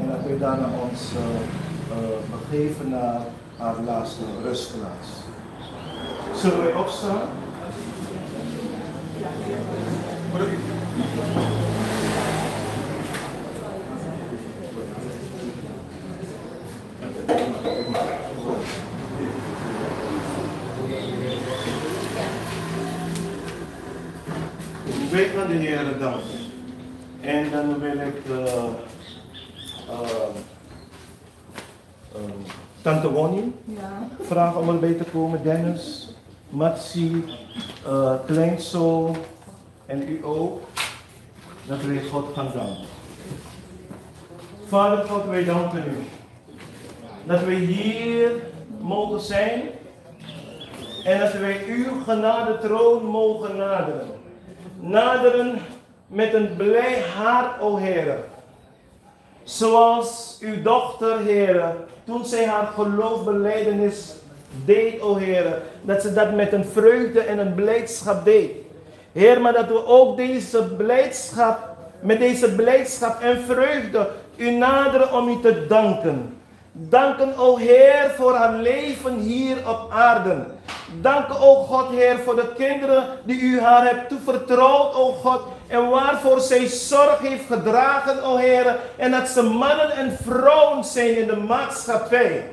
En dat u daarna ons uh, uh, begeven naar haar laatste rustplaats. Zullen wij opstaan? De Heer dank. En dan wil ik uh, uh, Tante Wonnie Ja. vragen om erbij te komen. Dennis, Matsi, uh, Kleinzoon en u ook. Dat wij God gaan danken. Vader God, wij danken u. Dat wij hier mogen zijn. En dat wij uw genade troon mogen naderen. Naderen met een blij hart, o Heer. Zoals uw dochter, Heer, toen zij haar geloofbeleidenis deed, o Heer, dat ze dat met een vreugde en een blijdschap deed. Heer, maar dat we ook deze blijdschap, met deze blijdschap en vreugde, u naderen om u te danken. Danken, o Heer, voor haar leven hier op aarde. Danken, o God, Heer, voor de kinderen die u haar hebt toevertrouwd, o God. En waarvoor zij zorg heeft gedragen, o Heer. En dat ze mannen en vrouwen zijn in de maatschappij.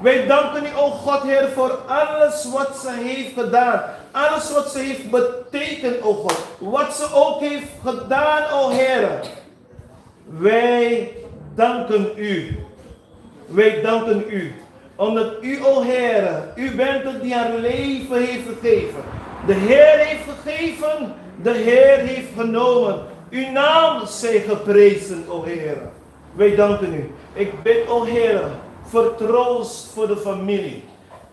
Wij danken u, o God, Heer, voor alles wat ze heeft gedaan. Alles wat ze heeft betekend, o God. Wat ze ook heeft gedaan, o Heer. Wij danken u. Wij danken u. Omdat u, o Heer, u bent het die haar leven heeft gegeven. De Heer heeft gegeven, de Heer heeft genomen. Uw naam zij geprezen, o Heer. Wij danken u. Ik bid, o Heer, voor troost voor de familie.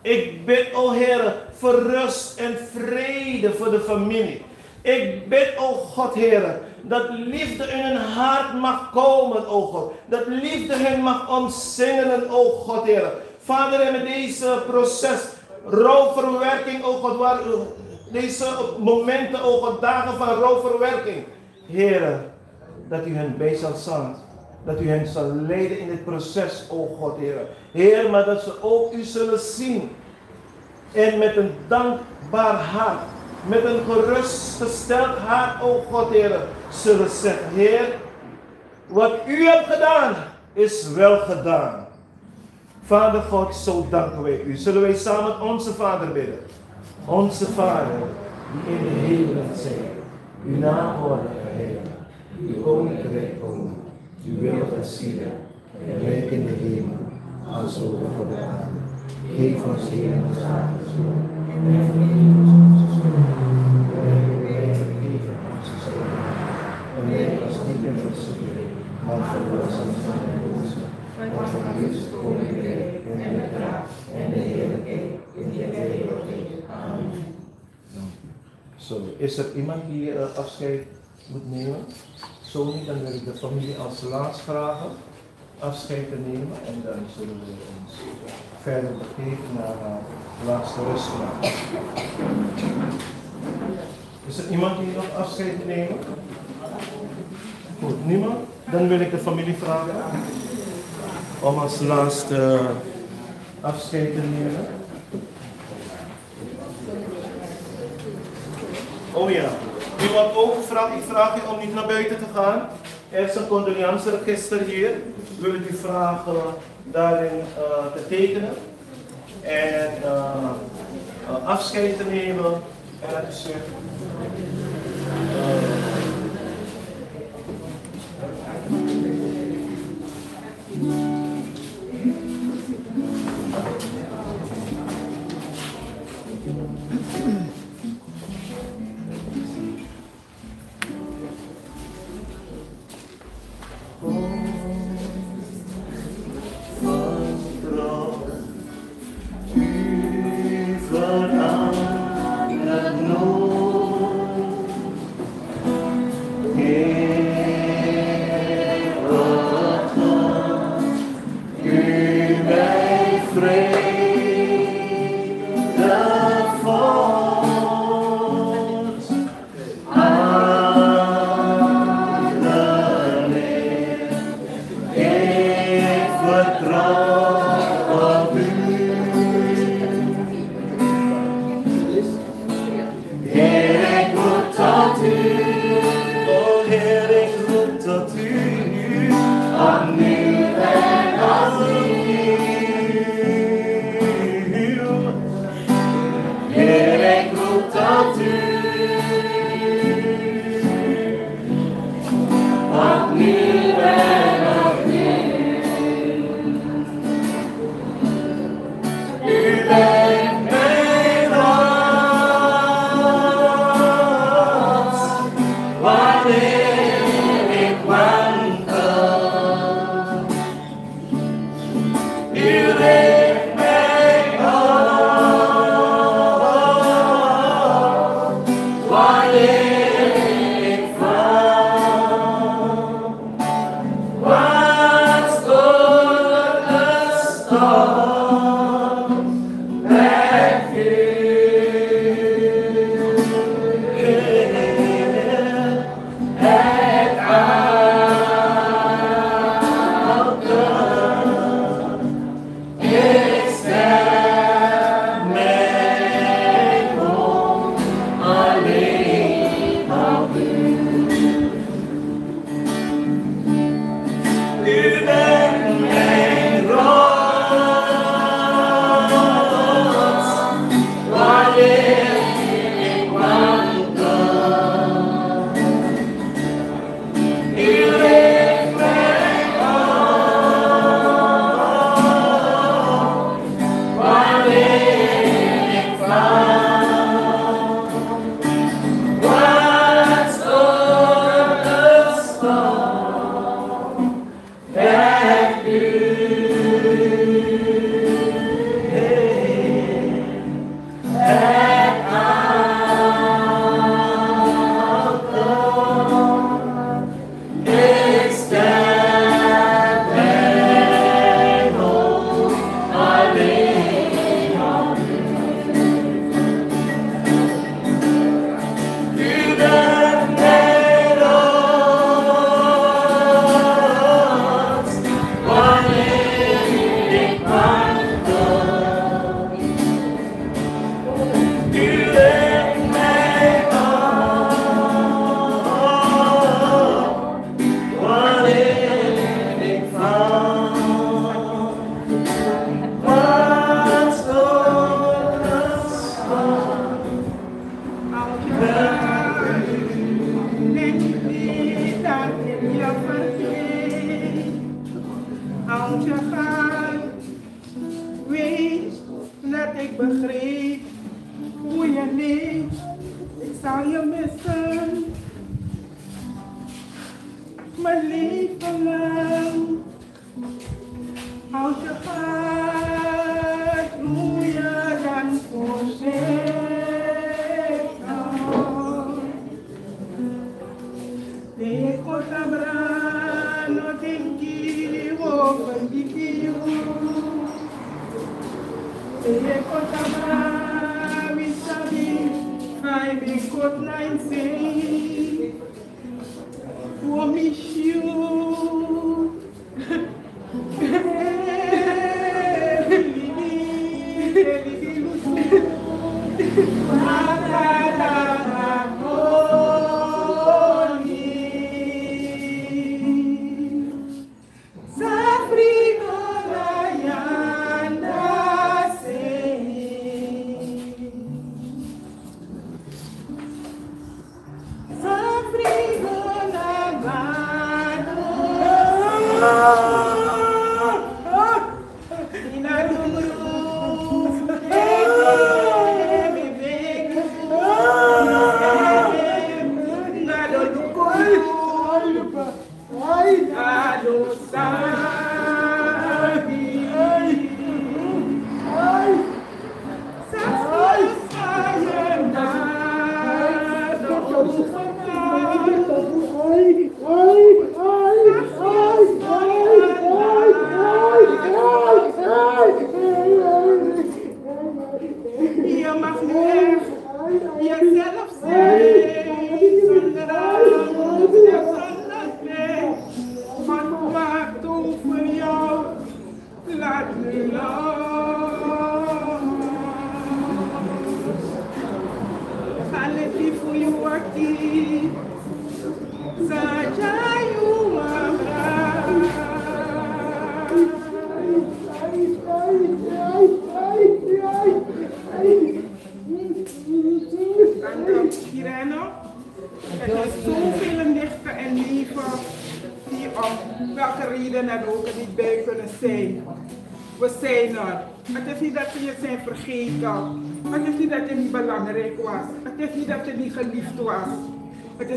Ik bid, o Heer, voor rust en vrede voor de familie. Ik bid, o God, Heer, dat liefde in hun hart mag komen, o God. Dat liefde hen mag omsingelen, o God, Heer. Vader, en met deze proces, rouwverwerking, o God, waar, deze momenten, o God, dagen van rouwverwerking. Heer, dat u hen bij zal staan. Dat u hen zal leiden in dit proces, o God, Heer. Heer, maar dat ze ook u zullen zien. En met een dankbaar hart, met een gerustgesteld hart, o God, Heer, zullen zeggen, Heer, wat u hebt gedaan, is wel gedaan. Vader God, zo danken wij u. Zullen wij samen onze Vader bidden? Onze Vader, die in de hemelen zijn, uw naam worden geheiligd, uw koninkrijk komen, uw wil geschieden, gelijk in de hemel, als ook op de aarde. Geef ons Heer ons dagelijks brood, en vergeef ons onze schulden, gelijk wij vergeven onze schulden. En leid ons niet in verzoeking, maar verlos ons van de boze. Zo, is er iemand die eh, afscheid moet nemen? Zo niet, dan wil ik de familie als laatst vragen afscheid te nemen en dan zullen we ons verder begeven naar haar laatste rustplaats. Is er iemand die nog afscheid moet nemen? Goed, niemand? Dan wil ik de familie vragen om als laatste afscheid te nemen. Oh ja, wordt ook gevraagd, ik vraag u om niet naar buiten te gaan. Er is een condoleanceregister hier. Wil u vragen daarin eh, te tekenen en eh, eh, afscheid te nemen. En dat is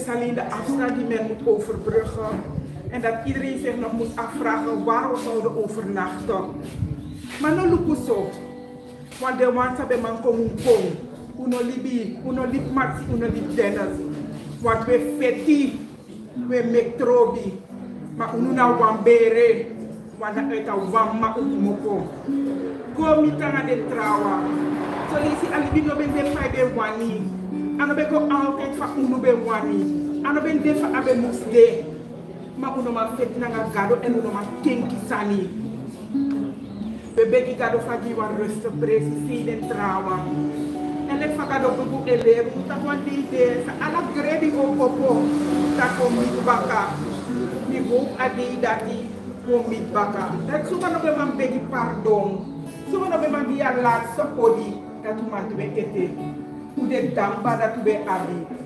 is alleen de afstand die men moet overbruggen. En dat iedereen zich nog moet afvragen waar we zouden overnachten. Maar no zo. Want de want hebben man komen komen. Uno libi, uno lip maxi, uno lip dennis. Want we feti, we metrobi. Maar uno na wambere. Want dat uit een wamma upmoko. Kom niet aan de trawa. So je ziet alibi no ben de wani. Ano ben go altijd van uno wani. ano ɓen defa aɓe musde ma unoma e gaɗo en unoma tenkisani ɓe di gado fa wan reste presi siɗen trawa. Ele faga ɗo ɓugu e le leeru tawandide sa ala gredi o popo tako mitbaka mi bo adiɗati ko mitbaka rek sumanoɓe man ɓegi pardon. Sumanoɓe man mbiya la soppodi datumantuɓe ete. Kude damba datuɓe abi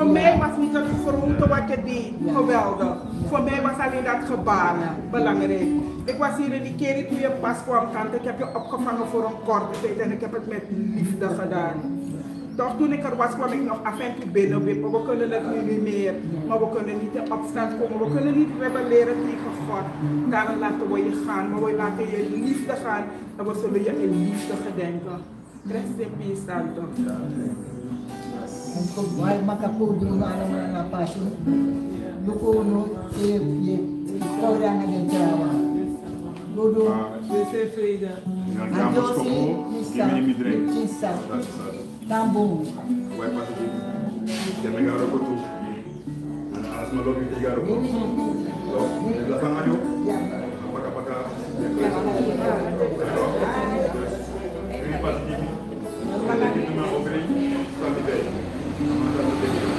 Voor mij was niet het verroemde wat je deed geweldig. Voor mij was alleen dat gebaar belangrijk. Ik was hier in die keer toen je pas kwam, tante. Ik heb je opgevangen voor een korte tijd en ik heb het met liefde gedaan. Toch toen ik er was, kwam ik nog af en toe binnenwippen. We kunnen het nu niet meer, maar we kunnen niet in opstand komen. We kunnen niet rebelleren tegen God. Daarom laten we je gaan, maar we laten je liefde gaan en we zullen je in liefde gedenken. Rest in peace, tante. Vai makapudungan ng mga pasyon. Lukunot, tiyip-tiyip, istorya na gintrawa. Dudu, Mr. Frida. Adyosi, Misa, Misa, Tambong. Vai para ti. Tem melhor que tu. As malas me ligaram. Então, lá para aí. Para para cá. Para para ti. Para para ti. Para para ti. Deze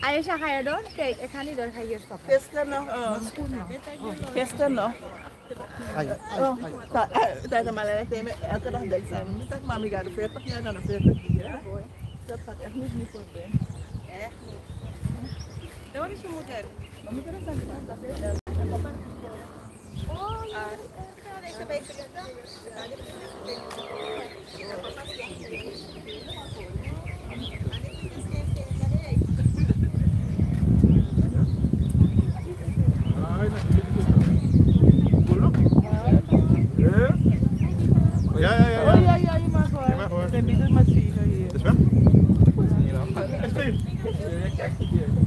Aisha, ga je door? Kijk, ik ga niet door, ik ga hier stoppen. Gisteren nog. Oh. Gisteren nog. Oh, ta- eh, tijd om alleen tegen me elke dag dik zijn. Niet dat mami gaat de 40 jaar naar de 40 jaar. Dat gaat echt niet niet goed zijn. Echt niet. Waar is je moeder? Mijn moeder is aan de kant. Ja. Ja, ja. Oh ja, ja, je mag wel. Je mag hoor. Ik ben niet met vier hier. Is weg? Echt Ja?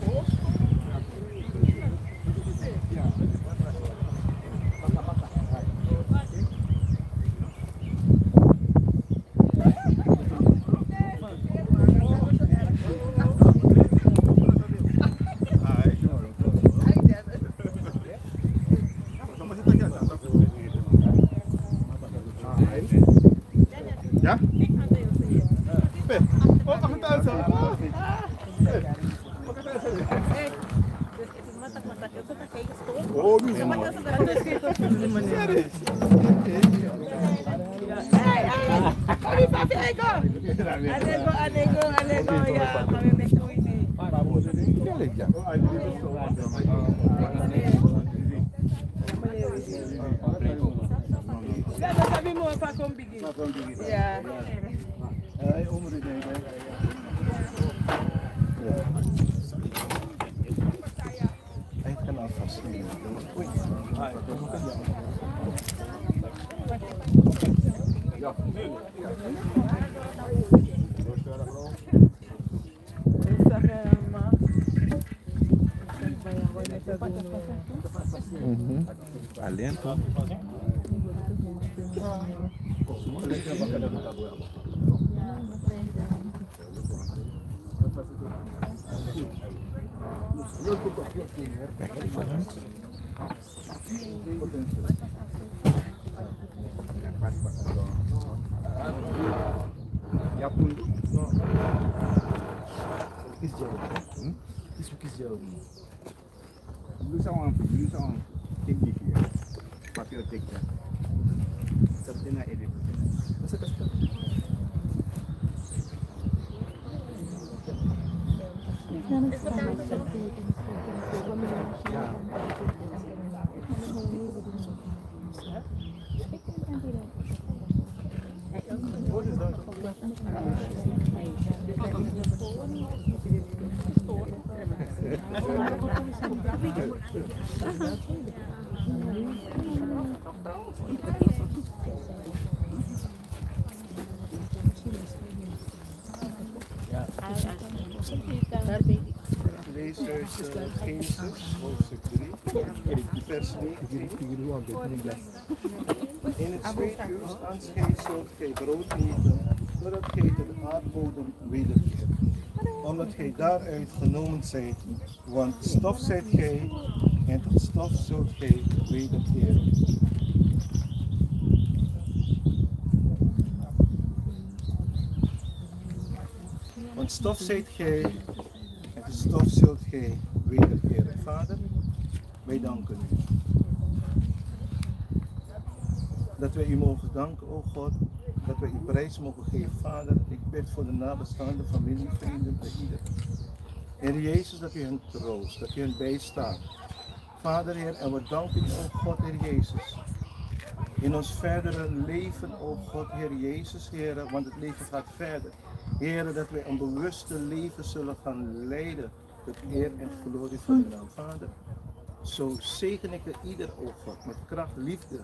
In het tweede uur aanschijn zult gij brood eten, totdat gij de aardbodem wederkeert. Omdat gij daaruit genomen zijt, want stof zijt gij, en tot stof zult gij wederkeren. Want stof zijt gij, en tot stof zult gij wederkeren. Vader, wij danken u. Dat wij u mogen danken, o God, dat wij u prijs mogen geven. Vader, ik bid voor de nabestaande familie, vrienden, bij ieder. Heer Jezus, dat u hen troost, dat u hen bijstaat. Vader, Heer, en we danken u, o God, Heer Jezus. In ons verdere leven, o God, Heer Jezus, Heer, want het leven gaat verder. Heer, dat wij een bewuste leven zullen gaan leiden tot eer en glorie van uw naam. Vader, zo zegen ik er ieder, o met kracht, liefde,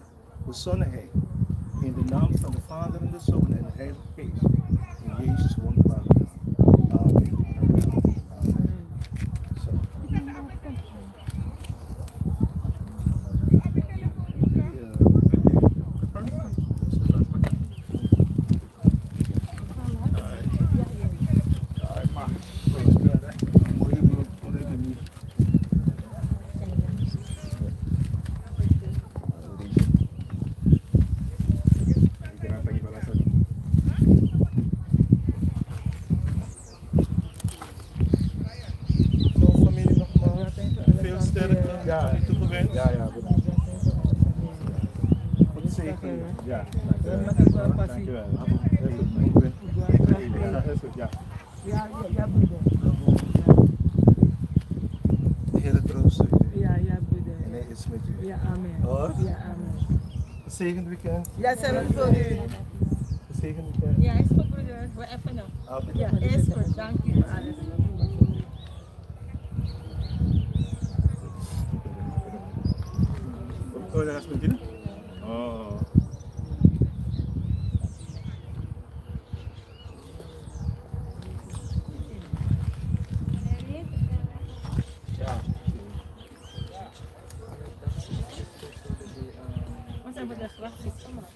bezonnenheid. In de naam van de Vader en de Zoon en de Heilige Geest. In Jezus wonderbare naam. Amen. Amen. Zo. Zo, familie nogmaals. Veel sterkte. Ja. Toegewenst. Ja, ja. God zegen u. Ja. Dankjewel. Ja, heel goed. Ja. Ja, ja, ja, broeder. De Heer troost u. Ja, ja, broeder. En hij is met u. Ja, amen. Hoor? Ja, amen. Gezegend weekend. Ja, ze hebben veel nu. Gezegend weekend. Ja, is goed broeder. We even nog. Altijd. Ja, is goed. Dank je voor alles. Oh, daar is mijn kind. Oh. Wat hebben we de grafjes gemaakt?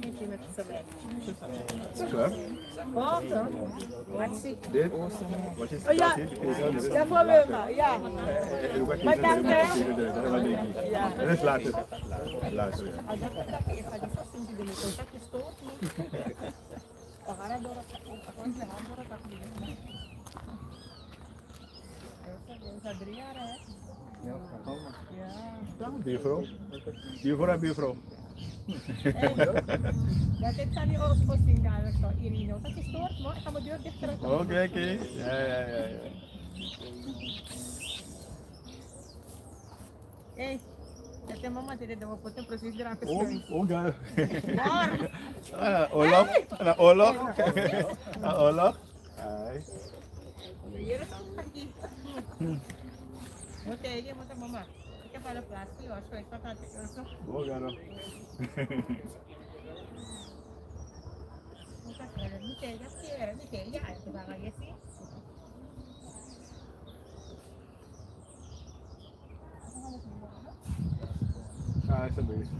Eentje met z'n Is het klaar? Oh, toch? Wat zie Dit? Wat is Oh ja, ja voor Wilma, ja. Maar dank hè. Ja. Dat is later. Later, ja. Ah, dat dat je gaat die vast in de motor. Dat je stoot. Para door het gewoon de hand door het afleggen. Dat is drie jaar hè? Ja. Buurvrouw? Buurvrouw en buurvrouw. [laughs] Dat is aan die oorsposting dadelijk zo. Irino. Dat is stoort, maar ik ga mijn deur dicht trekken. Oké, oké. Ja, ja, ja. ja. Ei, já tem uma matéria de uma potência para vocês virar pessoa. Oh, oh, Bora! Ana, olá! Ana, ah, olá! Ana, ah, olá! Ai. Bota aí, bota mamá. Fica para o plástico, eu acho que é patata. Boa, garoto. Muchas gracias, Michelle. Las quiero, Michelle. Ya, te van a decir. Ah, essa mesmo.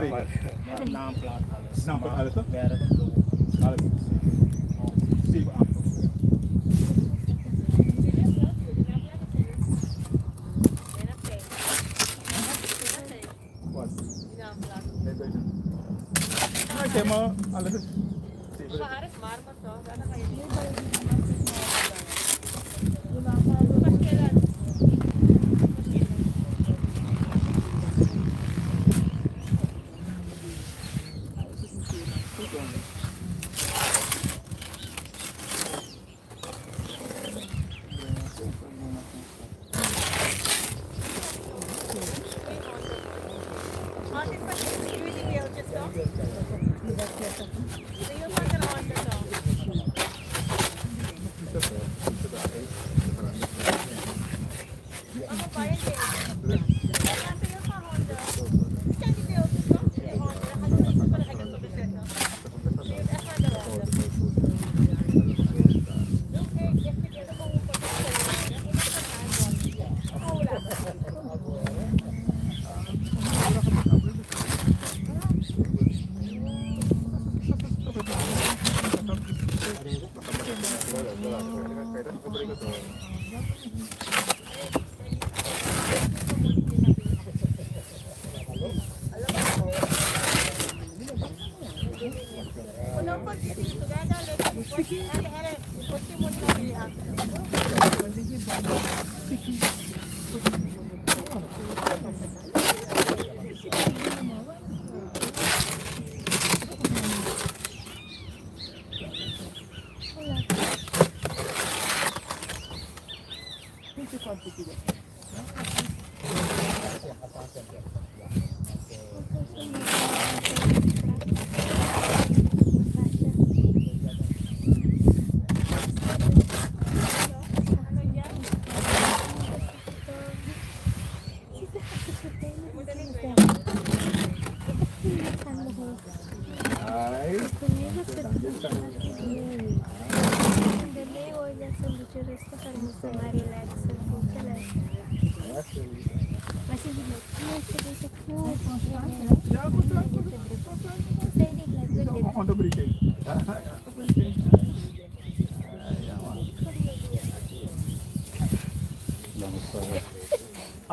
que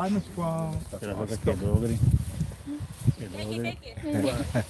I'm from... Gracias, que logre. Que. [laughs]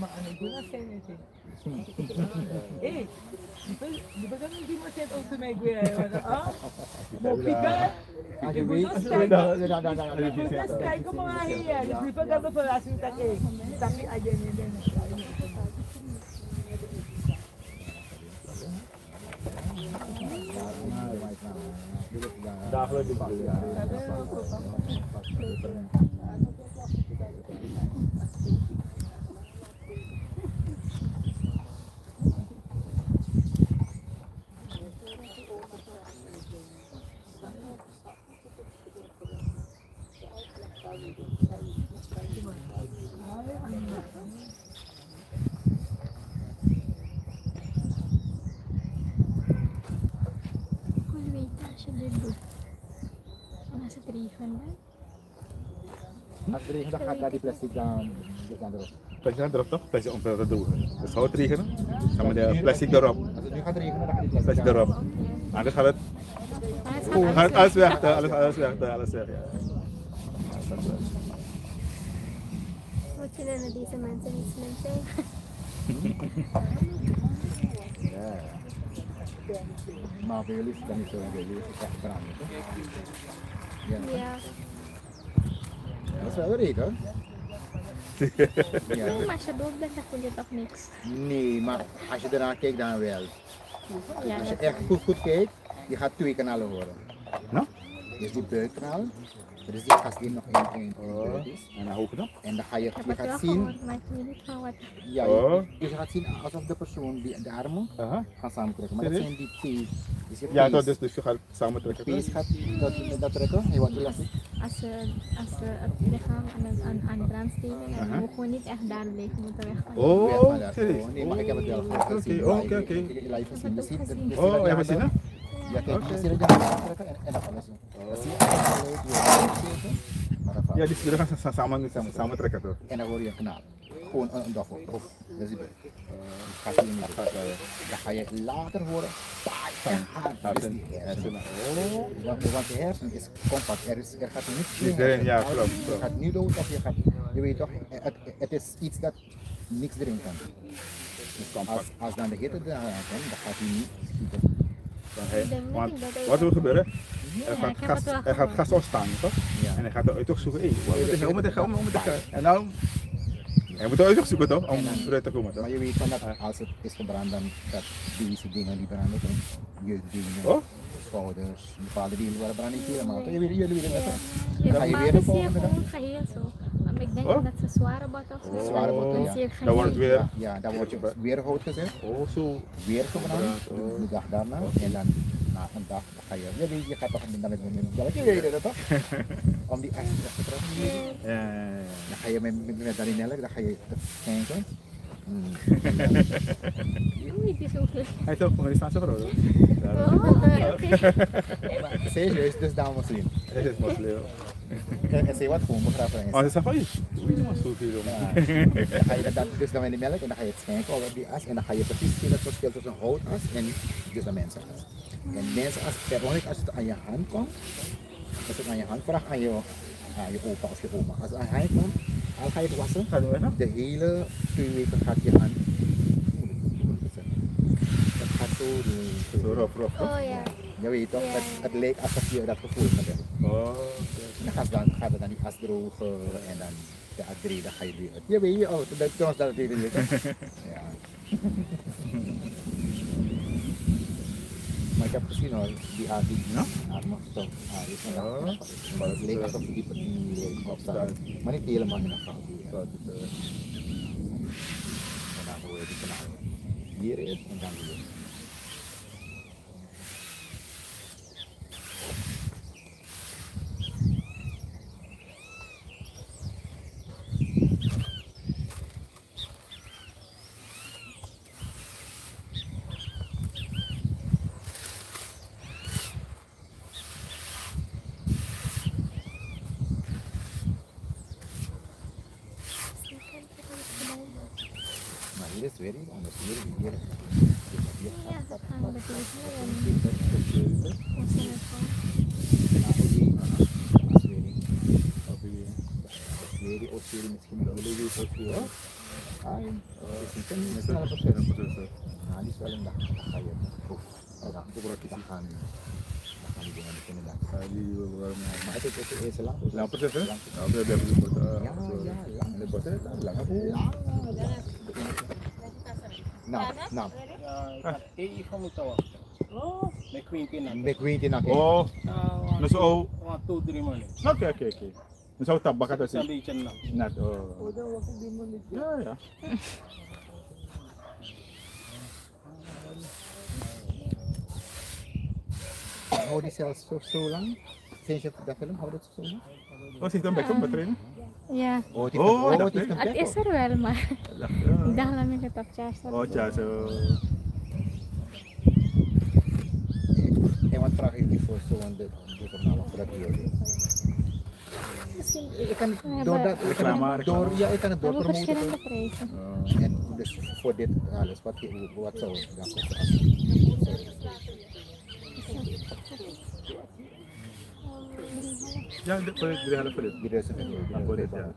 ma ano doon ang eh, di Nakaka di plastic dan di kan erop. Plastic erop toch? Plastic om te doen. Dus hout regenen. Dan moet de plastic erop. Als het nu gaat regenen, dan gaat die plastic Plastic erop. Anders gaat het. Alles Gaat alles weg, alles, alles weg, hè, alles weg. Ja. Wat sila na di sa mensen. Ja. Maar voor jullie is het dan niet zo. Jullie is het echt branden, toch? Ja. Dat is wel regen. Ja. Yung masyado ba sa kulit of mix? Nee, maar als je ernaar kijkt, dan wel. Ja, Als je echt goed, goed kijkt, je gaat twee kanalen horen. Nou? Dit is die buitenkanaal. Er is die gas die nog in, in Oh. is. En dan hoog dan? En dan ga je, je gaat zien, ja, Oh. je, dus je gaat zien alsof de persoon die de armen Aha. gaan samentrekken. Maar dat zijn die pees. Dus je Ja, toch, dus, dus je gaat samen de trekken. pees gaat dat, dat trekken, hij wordt elastic. Als ze, als ze het lichaam aan, het- aan, aan brandstelen en Aha. je moet gewoon niet echt daar liggen, je moet er weg gaan. Oh, daar serieus? gewoon. Nee, maar ik heb het wel Oké, gezien. oké, live. oké. Ik- ik- live gezien. Je ziet het- je ziet Oh, dat je gezien, Ja, kijk, Oké. je ziet dat die handen trekken en, dat alles. Dat het dat. Ja, die spieren gaan sa- samen, samen, samen trekken toch? En dan hoor je een kanaal. Gewoon een, een doffel. Of, dat is die buik. Dus gaat die buik. Dan ga je later horen. Paai, van hard. Dat is die hersenen. Oh. Want, want de hersen is compact. Er, is, er gaat niets Niet erin, ja, klopt, Je gaat nu dood of je gaat. Je weet toch, het, het is iets dat niks erin kan. Als, als dan de hitte daar komt, dan gaat hij niet schieten. Dan niet want dat wat er dat- gebeuren? Er ik gaat gas, het er gaat gas ontstaan, toch? En hij gaat de uittocht zoeken. Gaan, wat moet ik gaan? En nou, hij moet de uittocht zoeken toch? Om eruit te komen toch? Maar je weet van dat als het is gebrand, dan dat deze dingen die branden, toch? Jeugddingen, Oh? schouders, bepaalde dingen worden branden niet helemaal. toch? Je weet, jullie weten dat. Je Dan ga je weer de volgende dag. Maar ik denk Oh? dat ze zware botten of zo. Zware botten, ja. Dan wordt het weer... Ja, dan wordt je weer hout gezet. Oh, zo. Weer gebrand, de, oh. de dag daarna. En dan na een dag ga je, je, weet, je gaat toch met met je weet het toch? [laughs] Om die as weg te trekken. Ja, ja, ja. Dan ga je met, met, dan ga je het schenken. Oei, het is zo goed. Hij die staan zo groot. Oh, Serieus, dus daar moslim. Hij is moslim. En, ze wat gewoon ze jongen. Ja. Dan ga je dat, dus dan die melk en dan ga je het schenken op die as en dan ga je precies zien het verschil tussen houtas en dus de mensenas. En mensenas, persoonlijk als het aan je hand komt, als het aan je hand vraagt aan je, aan je opa of je oma, als het aan je hand komt, dan ga je het wassen. De hele twee weken gaat je hand, dat gaat zo, Zo rof, rof, Oh ja. je weet toch, Ja. het, het lijkt alsof je dat gevoel gaat hebben. Oh, En dan gaat, dan, gaat het dan die as drogen en dan de as drie, dan ga je weer uit. Je weet je, oh, dat dat dat even weten. Ja. Maar ik heb gezien hoor, die as die Ja? armen stop, ah, die is een Oh. dag. Maar het leek alsof die die op staat. Maar niet helemaal in de gang. dat is, eh, En dan hoor je die kanaal. Hier is en dan hier. Maar hier is weer iets anders. Hier, hier, hier Ja, gaat dat het gaan we wat- natuurlijk wat- doen. wat- wat- wat- wat- Ons in het van. Nou, die, dat is weer niet. Dat is weer die Oost-Serie misschien wel. Jullie weten Oost-Serie. Ah, ja. Het is niet een snelle proces. Nou, die is wel een dag. Dan ga je proef. Dan dan gaan die, dan gaan die dingen beginnen dan. Maar het is ook de eerste lamp. Lampen zitten? Lampen. Ja, we hebben het goed. Ja, ja, lang. De botten, lange voer. Nou, nou. Tegen van moeten wachten. Oh. Met Quintin nak. Met Quintin nak. Oh, Nou, dus oh, Mga 2, 3 man. oké, oké, oké. Dus ook tabak at Sa kasi. beetje na. Net, oh. Ja, ja. Hou die zelfs zo, je dat film, houdt het zo? Oh, zit dan bij trainen? Ja. Oh, het is Oh, een- oh, het is Het er wel, maar [laughs] ik dacht dat ik het op Oh, tja, zo. En wat vragen jullie voor zo'n dit journaal dat jullie? Ik kan het door maar- dat, ik kan het door, ja, ik kan het door promoten. En dus voor dit alles, wat, je- wat zou het dan kosten? Ja, dit voor dit, drie helft voor dit. Die rest van Ja, voor dit, ja.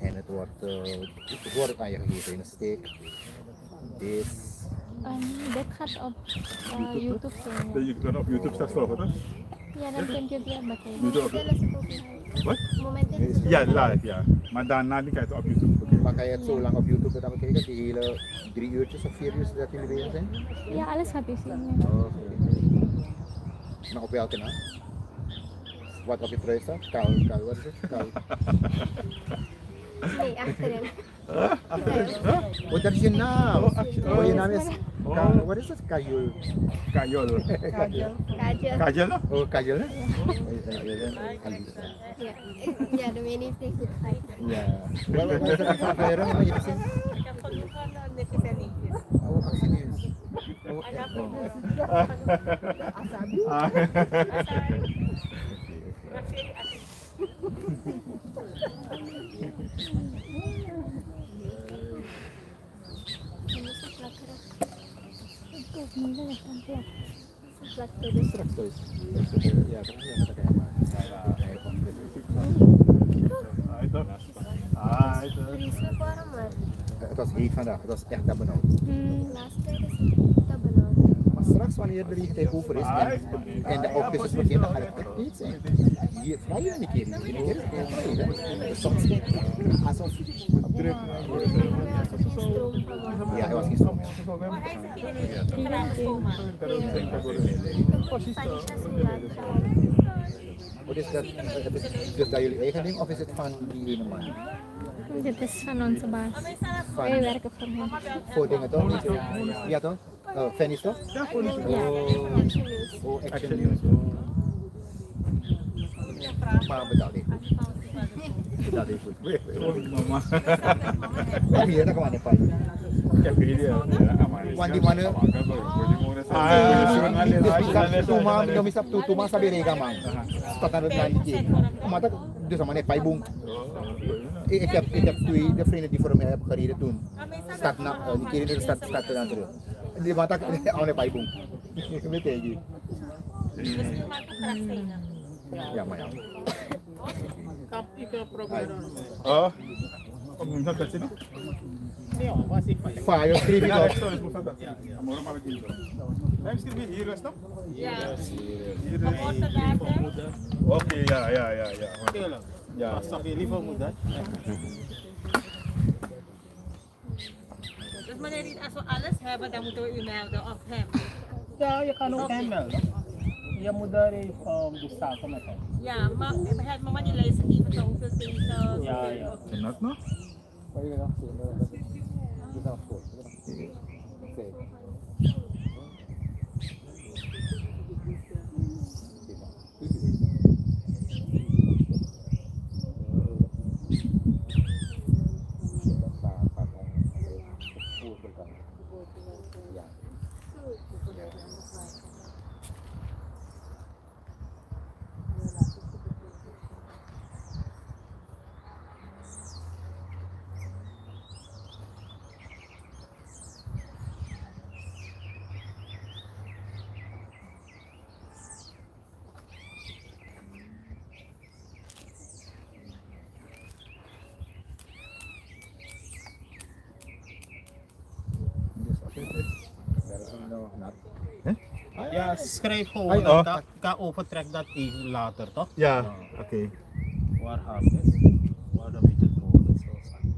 En het wordt, eh, het wordt aan je gegeven in een steek. Dit. Um, dit gaat op uh, YouTube Dat channel. je kan op YouTube straks volgen, toch? Ja, dan kunt je het weer bekijken. YouTube. Wat? Momenteel is het Ja, live, ja. Maar daarna die kan je het op YouTube bekijken. Maar kan je het zo lang op YouTube dan bekijken? Die hele drie uurtjes of vier uur dat jullie bezig zijn? Ja, alles gaat je zien. Ja. Oh, oké. Maar op welke naam? Wat op je trui staat? Kou, kou, wat is het? Kou. Nee, achterin. Oh, dat is je naam. Oh, actu- Oh, je oh. naam is... Oh. Ka- Wat is het? Kajol. Kajol. Kajol. Kajol? Oh, Kajol hè? Alisa. Ja, ja de mening heeft niet goed het was heet vandaag, het was echt benauwd. Hmm, laatste tijd is het te benauwd. Straks wanneer de regentijd over is en, en de augustus begint, dan gaat het echt niet zijn. Hier vrij je een keer, een keer het vrij, hè. De zon schijnt, alsof druk. Ja, hij was geen stroom. Wat is dat? Het is dus dat jullie eigen ding of is het van die ene man? Dit is van onze baas. Wij werken voor hem. Voor dingen toch? Ja toch? Oh, Fanny's toch? Ja, Oh, Action News. oh Action News. Maar betaal ik goed. Betaal ik goed. Mama. Kom hier, dan kemana Pak? Kaya dia. Wan di mana? Tuma, kami sa tuma sa Birega mang. Tatanod na ni Mata doon sa manay paibong. Ik, ik heb, ik heb twee de vrienden die voor mij hebben gereden toen. Stad na, uh, die keren de stad, stad na terug. Die mata, ako na paibong. Kami tegi. Ja, maar ja. Oh. Om minsan kasi no? Fire, escrevi Ja, toch? ik zal het moeten dat. Ja, morgen maar ik hier. Hij schreef hier is toch? Ja. Hier is. Oké, ja, ja, ja, ja. Ja. Zag je liever moeder? Dus meneer niet, als we alles hebben, dan moeten we u melden of hem. Ja, je kan ook hem melden. Je moeder heeft um, de zaken met hem. Ja, maar het maar die lijst geven zo hoeveel zetels. Ja, ja. hoeveel- Kenat Ja, schrijf gewoon dat, oh. ka overtrek dat even later, toch? Ja, oké. Waar gaat het? Waar dan weet je het over het zo zijn.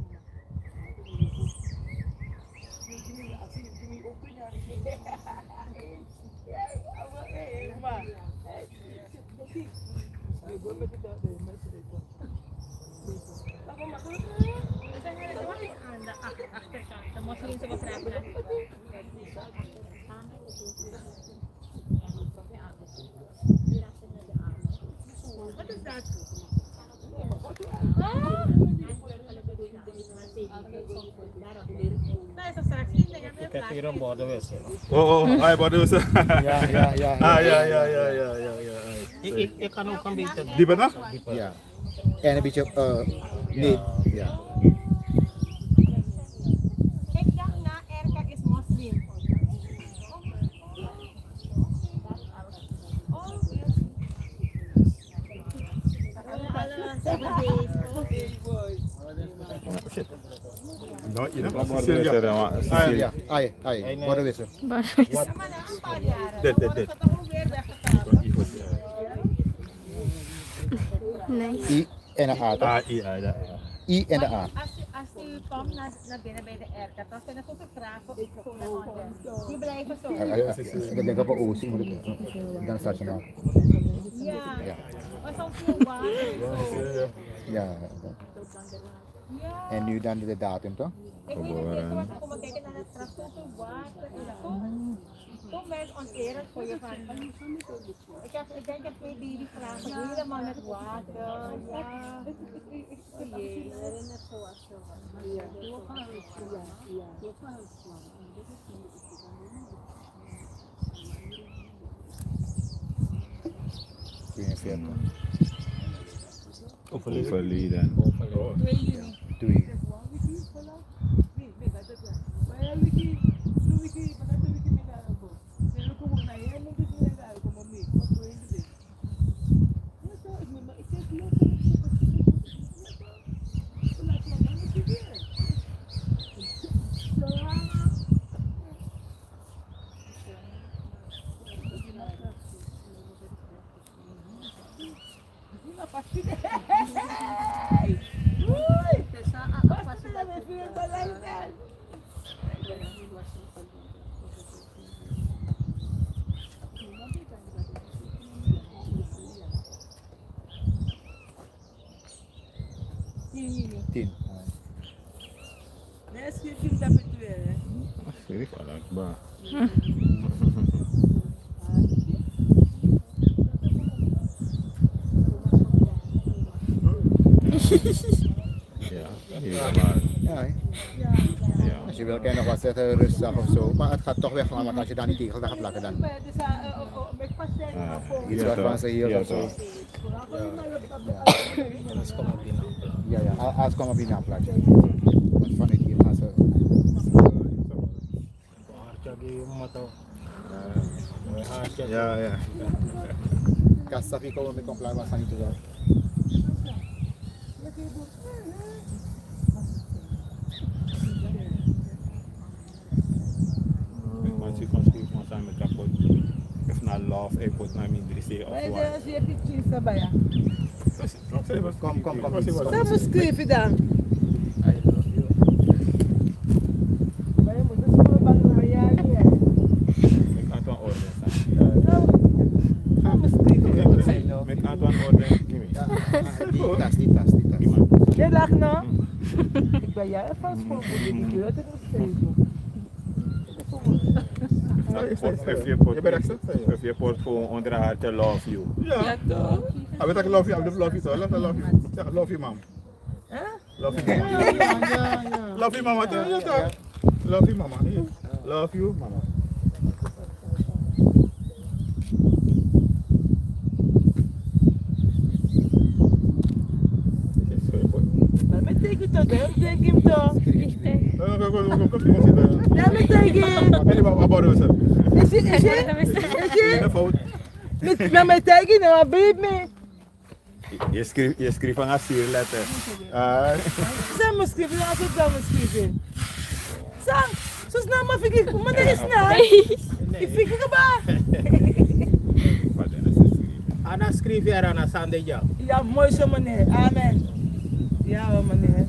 Aan de achter- achterkant, de moslimse begrijpen. Wat is dat? Nee, zo straks niet. Ik heb Ik heb hier een bordenwissel. Oh, oh, ay, baru sa. Ja, ja, ja. Ah, ja, ja, ja, ja, ja, ja. Ik, ik, ik kan ook een beetje... Di ba na? Ja. En een beetje, uh, nee, ja. Ik dacht na, Erka is moslim. No, ina. Ah, ay, bordenwisser. Bordenwisser. Dit, dit, dit. Nice. I en een A. Ah, I, ah, ja. I en de A. Als u, als u komt naar, naar binnen bij de Erka, dan zijn er naar onder. Die blijven zo. Ik denk op een OC moet ik dan staat je nou. Ja. Maar. Ja. En nu dan de datum toch? Ik weet niet, ik was kom maar kijken naar het straf, zoveel water. en Zo, zo werd onterend voor je van. Ik, heb, ik denk dat twee babygraven helemaal met water. Ja. Jee. Overleden. Twee juni. Twee. 19. Nee, schrijf je dat het weer, hè? Sheriff Al-Akbar. Ja, helemaal. Ja? Ja. Als je wil, kan je nog wat zeggen, rustig of zo. Maar het gaat toch weggaan, want als je dan niet tegen gaat plakken dan. Dus, uh, uh, uh, Ah, iets wat van ze hier of zo. Ja, ja, als- als komen binnen plaatje. Want vanuit hier gaan ze. Ja, ja. Kasafi komen met compleet was niet te doen. Want je kan schrijven van samen met kapot. Of naar Love Airport naar Mindrisee of Maar wat. als je hebt iets erbij, ja. Kom, kom, kom. Dat moet schrijven dan. Maar je moet dus gewoon bang naar ja, ja. Ik had wel orde staan. Dat moet schrijven. Met Antoine orde. Gimme. Die tas, die tas, die tas. Je lacht nou? Ik ben jij je die deur te schrijven. Je bent echt Of je port voor onder haar te love you. Ja, toch? I bet I love you, I love you, so I love, you. Yeah, love you, mom. Huh? Love you, mama. Love you, mama. Ja. Love you, mama. Love you, mama. Maar met teken toch, hè? Teken hem toch? No, no, go, go, go, go. Anyway, about yourself? Is is? Is je? Fout. Met, met mijn teken, nou, babe me. Je schrijft, je schrijft een asierletter. Ah. Sam moet schrijven, laat het dan schrijven. Sam, zo snel maar vind ik, maar dat is snel. Ik vind het erbij. Ana schrijf je aan Sunday ja. Ja, mooi zo meneer. Amen. Ja meneer.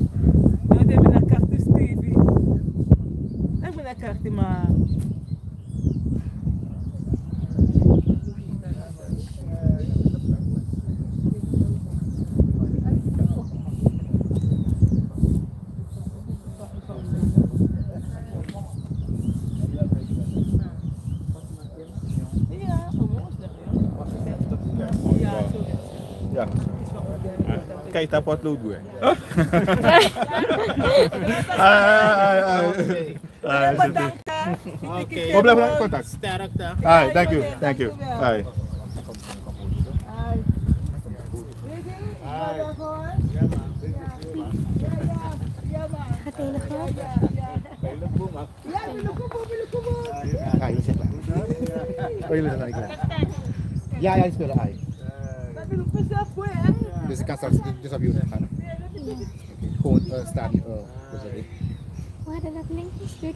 Nou, ik ben naar kaarten schrijven. Ik ben naar kaarten, maar... Ja, Ja, zo. Ja. Kijk, dat potlood gue. Oké. We blijven in contact. Sterkte. Hi, thank you, thank you. Hi. Ah, jullie zitten. Oh, jullie zijn er. Ja, ja, die spelen ai. Dus ik kan straks dus op YouTube gaan. Gewoon uh, staan. Uh, hoe zeg ik? Waar dat linkje stuk